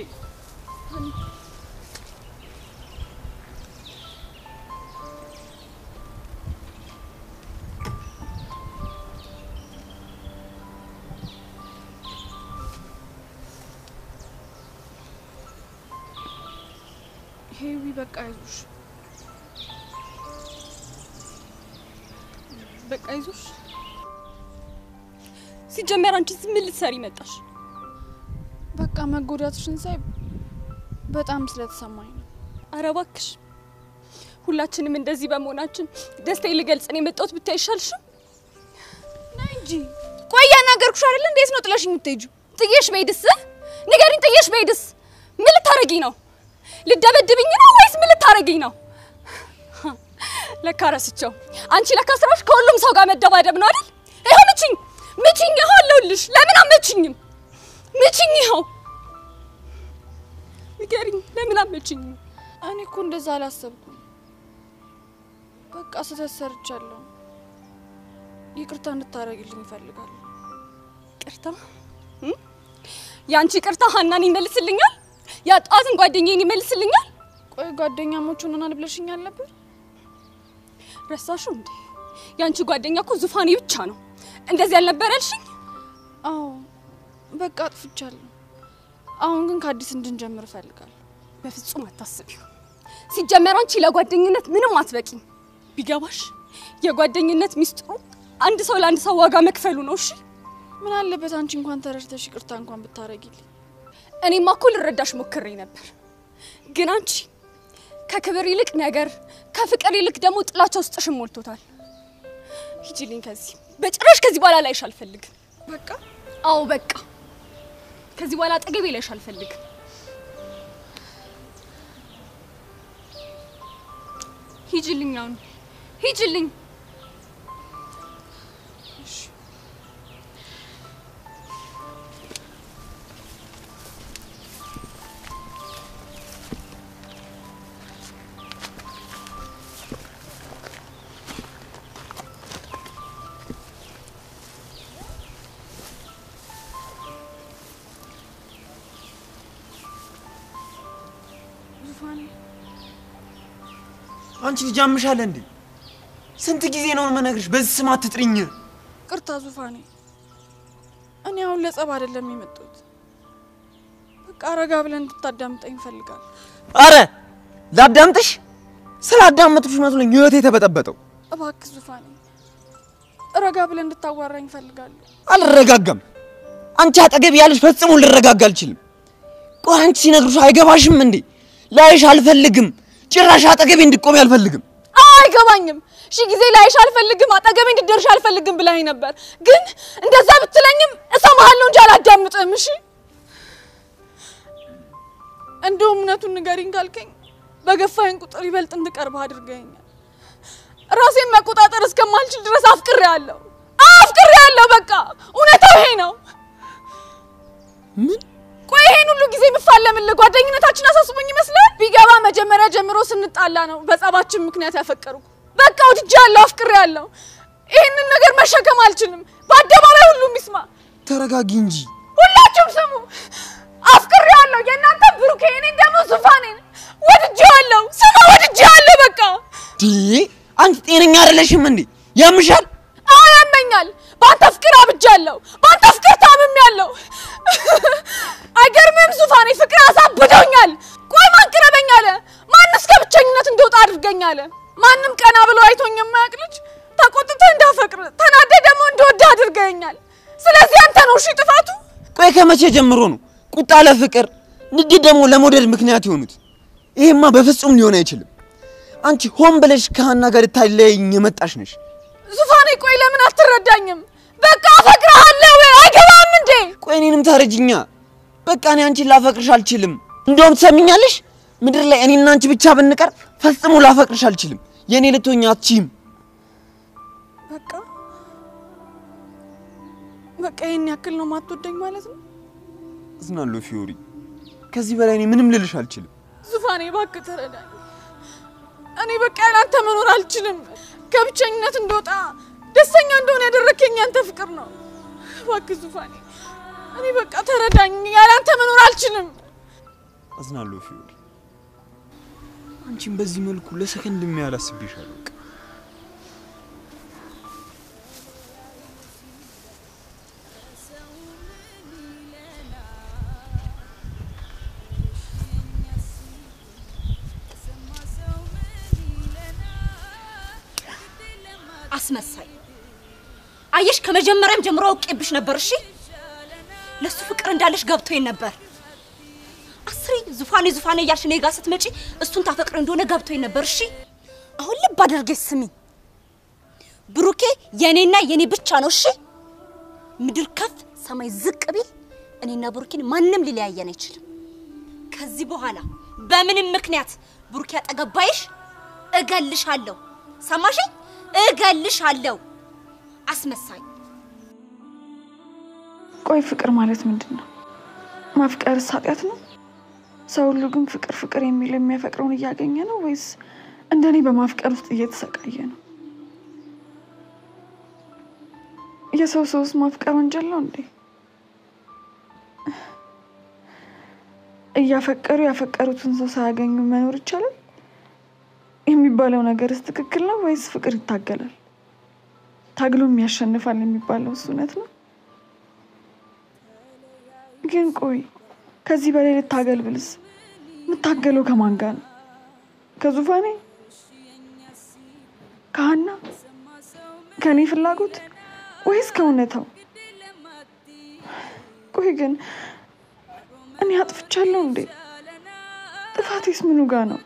ሄዊ በቃ አይዞሽ፣ በቃ አይዞሽ። ሲጀመር አንቺ ምን ልትሰሪ መጣሽ?
በቃ መጎዳትሽን ሳይ በጣም ስለተሰማኝ ነው።
አረ እባክሽ ሁላችንም እንደዚህ በመሆናችን ደስታዬ ልገልጽ ነው የመጣሁት ብታይ አይሻልሽም?
ነይ እንጂ። ቆይ ያናገርኩሽ አይደል? እንዴት ነው ጥለሽኝ የምትሄጂው?
ጥዬሽ በሄድስ? ንገሪኝ፣ ጥዬሽ በሄድስ ምን ልታረጊ ነው? ልደበድብኝ ነው ወይስ ምን ልታረጊኝ ነው? ለካ ረስቸው። አንቺ ለካ ስራሽ ከሁሉም ሰው ጋር መደባደብ ነው አይደል? ይኸው ምችኝ፣ አለሁልሽ። ለምን አመችኝም? ምችኝ፣ ይኸው ንገሪኝ፣ ለምን አመችኝም?
እኔ እኮ እንደዛ አላሰብኩም። በቃ ስህተት ሰርቻለሁ። ይቅርታ እንድታረግልኝ ይፈልጋለሁ።
ቅርታ የአንቺ ቅርታ ሀናን ይመልስልኛል? ያጣዋትን ጓደኛዬን ይመልስልኛል?
ቆይ ጓደኛሞች ሆነናል ብለሽኛል ነበር።
ረሳሹ እንዴ? የአንቺ ጓደኛ እኮ ዙፋኔ ብቻ ነው። እንደዚህ ያልነበረ ያልሽኝ?
አዎ በቃ አጥፍቻለሁ። አሁን ግን ከአዲስ እንድንጀምር እፈልጋለሁ።
በፍጹም አታስቢው። ሲጀመር አንቺ ለጓደኝነት ምንም አትበቂም። ቢገባሽ የጓደኝነት ሚስጥሩ አንድ ሰው ለአንድ ሰው ዋጋ መክፈሉ ነው። እሺ
ምን አለበት አንቺ እንኳን ተረድተሽ ይቅርታ እንኳን ብታረጊልኝ።
እኔማ እኮ ልረዳሽ ሞክሬ ነበር፣ ግን አንቺ ከክብር ይልቅ ነገር፣ ከፍቅር ይልቅ ደግሞ ጥላቻ ውስጥሽን ሞልቶታል። ሂጂልኝ ከዚህ በጭራሽ ከዚህ በኋላ ላይሽ አልፈልግም።
በቃ
አዎ በቃ ከዚህ በኋላ አጠገቤ ላይሽ አልፈልግም። ሂጂልኝ፣ አሁን ሂጂልኝ።
አንቺ ልጅ አምሻለ እንዴ? ስንት ጊዜ ነው መነግርሽ? በዚህ ስም አትጥሪኝ።
ቅርታ ዙፋኔ፣ እኔ አሁን ለጸብ አይደለም የመጣሁት። በቃ ረጋ ብለን እንድታዳምጠኝ እፈልጋለሁ።
አረ ላዳምጥሽ? ስላዳመጥኩሽ መስሎኝ ህይወቴ የተበጠበጠው።
እባክህ ዙፋኔ፣ ረጋ ብለን እንድታዋራኝ እፈልጋለሁ።
አልረጋጋም። አንቺ አጠገብ ያለሽ ፈጽሞ ልረጋጋ አልችልም። ቆይ አንቺ ሲነግሩሽ አይገባሽም እንዴ? ላይሽ አልፈልግም። ጭራሽ አጠገቤ እንድቆሚ አልፈልግም።
አይገባኝም። ሺ ጊዜ ላይሽ አልፈልግም፣ አጠገቤ እንድደርሽ አልፈልግም ብላኝ ነበር። ግን እንደዛ ብትለኝም እሰማሃለሁ እንጂ አላዳምጥም። እሺ
እንደውም እውነቱን ንገሪኝ ካልከኝ በገፋኝ ቁጥር ይበልጥ እንድቀርብህ አድርገኛል። ራሴን መቆጣጠር እስከማልችል ድረስ አፍቅሬያለሁ፣ አፍቅሬያለሁ። በቃ እውነታው ይሄ ነው።
ምን
ቆይ ይሄን ሁሉ ጊዜ የምፋለምልህ ጓደኝነታችን አሳስቦኝ ይመስላል? ቢገባ መጀመሪያ ጀምሮ ስንጣላ ነው በጸባችን ምክንያት ያፈቀርኩ። በቃ ወድጄያለሁ፣ አፍቅሬያለሁ። ይህንን ነገር መሸከም አልችልም። በአደባባይ ሁሉም ይስማ።
ተረጋጊ እንጂ።
ሁላችሁም ስሙ። አፍቅሬያለሁ። የእናንተ ብሩኬ፣ እኔን ደግሞ ዙፋኔን ወድጄዋለሁ። ስማ፣ ወድጄዋለሁ። በቃ
አንቺ ጤነኛ አይደለሽም እንዴ? ያምሻል።
አዎ ያመኛል። በአንተ ፍቅር አብጃለሁ። በአንተ ፍቅር ታምሜያለሁ። አይገርምም ዙፋኔ? ፍቅር አሳብዶኛል። ቆይ ማን ቅረበኝ አለ? ማንስ ከብቸኝነት እንደወጣ አድርገኝ አለ? ማንም ቀና ብሎ አይቶኝ የማያውቅ ልጅ ተቆጥተህ እንዳፈቅር ተናደ ደግሞ እንደወደ አድርገኛል። ስለዚህ አንተ ነው እሺ ጥፋቱ።
ቆይ ከመቼ ጀምሮ ነው ቁጣ ለፍቅር፣ ንዴት ደግሞ ለመውደድ ምክንያት የሆኑት? ይሄማ በፍጹም ሊሆን አይችልም። አንቺ ሆን ብለሽ ከሀና ጋር ልታለያይኝ የመጣሽ ነሽ።
ዙፋኔ ቆይ ለምን አትረዳኝም? በቃ አፈቅርሃለሁ። አይገባም እንዴ?
ቆይ እኔንም ታረጅኛ። በቃ እኔ አንቺን ላፈቅርሽ አልችልም። እንደውም ትሰሚኛለሽ፣ ምድር ላይ እኔና አንቺ ብቻ ብንቀር ፈጽሞ ላፈቅርሽ አልችልም። የእኔ ልትሆኝ አትችይም።
በቃ
በቃ ይህን ያክል ነው ማትወደኝ ማለት ነው?
እዝናለሁ ፊዮሪ። ከዚህ በላይ እኔ ምንም ልልሽ አልችልም።
ዙፋኔ እባክህ ተረዳኝ። እኔ በቃ ያላንተ መኖር አልችልም። ከብቸኝነት እንደወጣ ደስተኛ እንደሆነ ያደረከኝ ያንተ ፍቅር ነው። እባክህ ዙፋኔ፣ እኔ በቃ ተረዳኝ። ያላንተ መኖር አልችልም።
አዝናለሁ ፊዮሪ። አንቺም በዚህ መልኩ ለሰከንድ የሚያህል አስቤሻለሁ።
አስመሳይ አየሽ፣ ከመጀመሪያም ጀምሮ አውቄብሽ ነበር። እሺ ለሱ ፍቅር እንዳለሽ ገብቶኝ ነበር። አስሬ ዙፋኔ ዙፋኔ እያልሽ እኔ ጋር ስትመጪ እሱን ታፈቅር እንደሆነ ገብቶኝ ነበር። እሺ አሁን ልብ አድርገሽ ስሚ፣ ብሩኬ የኔና የኔ ብቻ ነው። እሺ ምድር ከፍ ሰማይ ዝቅ ቢል እኔና ብሩኬን ማንም ሊለያየን አይችልም። ከዚህ በኋላ በምንም ምክንያት ብሩኬ አጠገባይሽ እገልሻለሁ። ሰማሽኝ? እገልሻለሁ። አስመሳይ
ቆይ ፍቅር ማለት ምንድን ነው? ማፍቀርስ ኃጢአት ነው? ሰው ሁሉ ግን ፍቅር ፍቅር የሚል የሚያፈቅረውን እያገኘ ነው ወይስ እንደኔ በማፍቀር ውስጥ እየተሰቃየ ነው? የሰው ሰውስ ማፍቀር ወንጀል ነው እንዴ? እያፈቀሩ ያፈቀሩትን ሰው ሳያገኙ መኖር ይቻላል የሚባለው ነገርስ ትክክል ነው ወይስ ፍቅር ይታገላል? ታግሎም ያሸንፋል የሚባለው እሱ እውነት ነው? ግን ቆይ ከዚህ በላይ ልታገል ብልስ የምታገለው ከማን ጋር ነው? ከዙፋኔ? ከሀና? ከእኔ ፍላጎት ወይስ ከእውነታው? ቆይ ግን እኔ አጥፍቻለሁ እንዴ? ጥፋቴስ ምኑ ጋር ነው?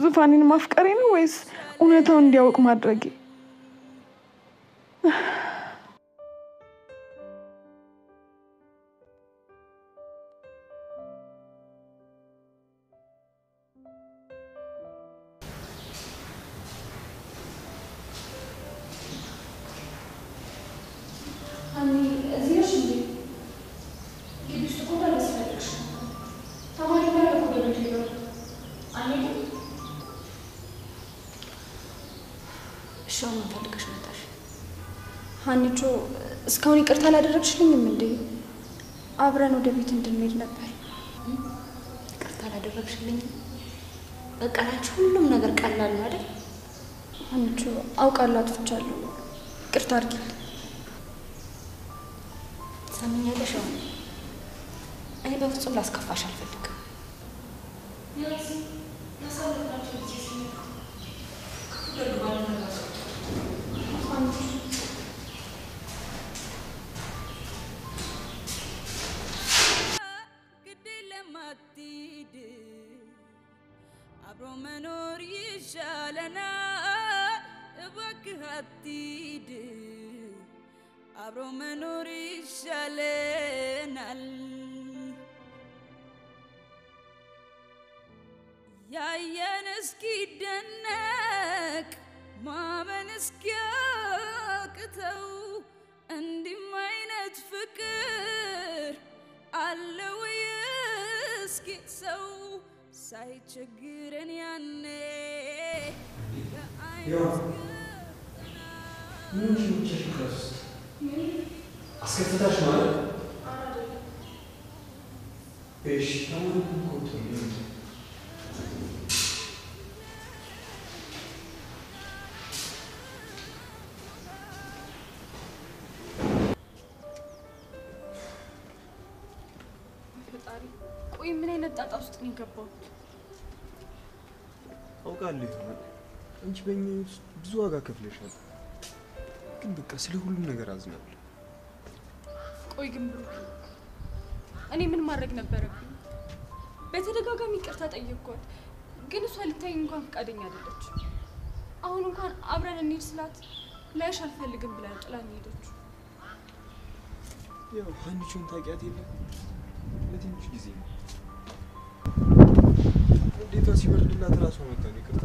ዙፋኔን ማፍቀሬ ነው ወይስ እውነታው እንዲያውቅ ማድረጌ?
ሀኒቾ እስካሁን ይቅርታ አላደረግሽልኝም እንዴ? አብረን ወደ ቤት እንድንሄድ ነበር።
ይቅርታ አላደረግሽልኝም? በቃ ላንቺ ሁሉም ነገር ቀላል ነው አይደል?
ሀኒቾ አውቃለሁ አጥፍቻለሁ። ይቅርታ አድርጊልኝ።
ሰምኛለሽ? እኔ በፍጹም ላስከፋሽ
አስከፍታሽ ማለት እሺ፣ ተማሪ እኮ ነው።
ፈጣሪ ቆይ ምን አይነት ጣጣ ውስጥ ነው የገባሁት?
አውቃለሁ ይሆናል። አንቺ በእኛ ህይወት ውስጥ ብዙ ዋጋ ከፍለሻል። ግን በቃ ስለ ሁሉም ነገር አዝናለሁ።
ቆይ ግን እኔ ምን ማድረግ ነበረብኝ? በተደጋጋሚ ይቅርታ ጠየቅኳት፣ ግን እሷ ልታይ እንኳን ፈቃደኛ አይደለች። አሁን እንኳን አብረን እንሂድ ስላት ላይሽ አልፈልግም ብላ ጥላኝ ሄደች።
ያው ሀኒቾን ታውቂያት የለም ለትንሽ ጊዜ ነው። እንዴቷ ሲበርድላት ራሷ መጣ ነው ይቅርታ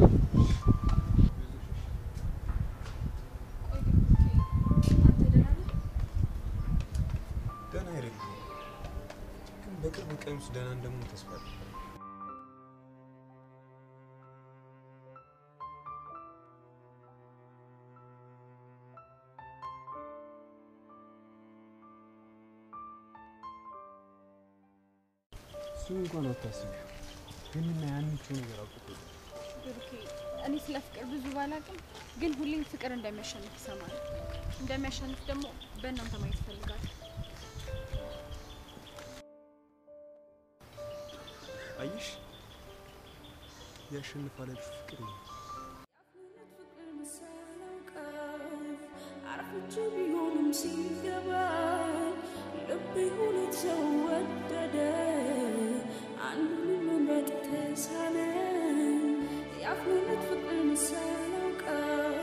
እሱን እንኳን አታስቢ። ይህንና ያንቺው ነገር አውጥቶ
ብሩኬ፣ እኔ ስለ ፍቅር ብዙ ባላቅም ግን ሁሌም ፍቅር እንደሚያሸንፍ ይሰማል። እንደሚያሸንፍ ደግሞ በእናንተ ማየት እፈልጋለሁ።
አየሽ፣ ያሸንፋል ያልሽው ፍቅር ነው።
አርፍቼ ቢሆንም ሲገባኝ ልቤ ሁለት ሰው ወደደ፣ አንዱን መምረጥ ተሳነኝ። የአፍነት ፍቅርን ሳላውቀው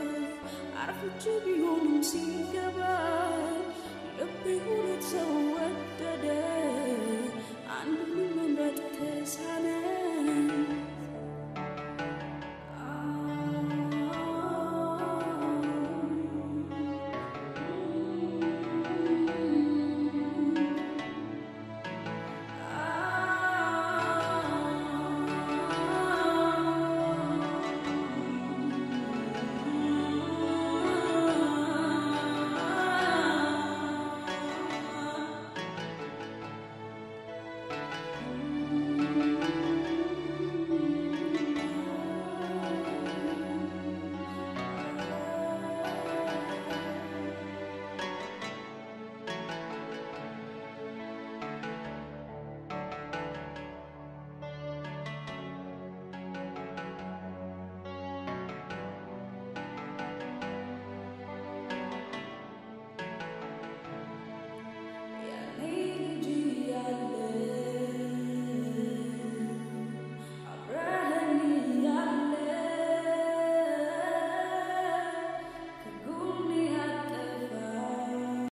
አርፍቼ ቢሆንም ሲገባኝ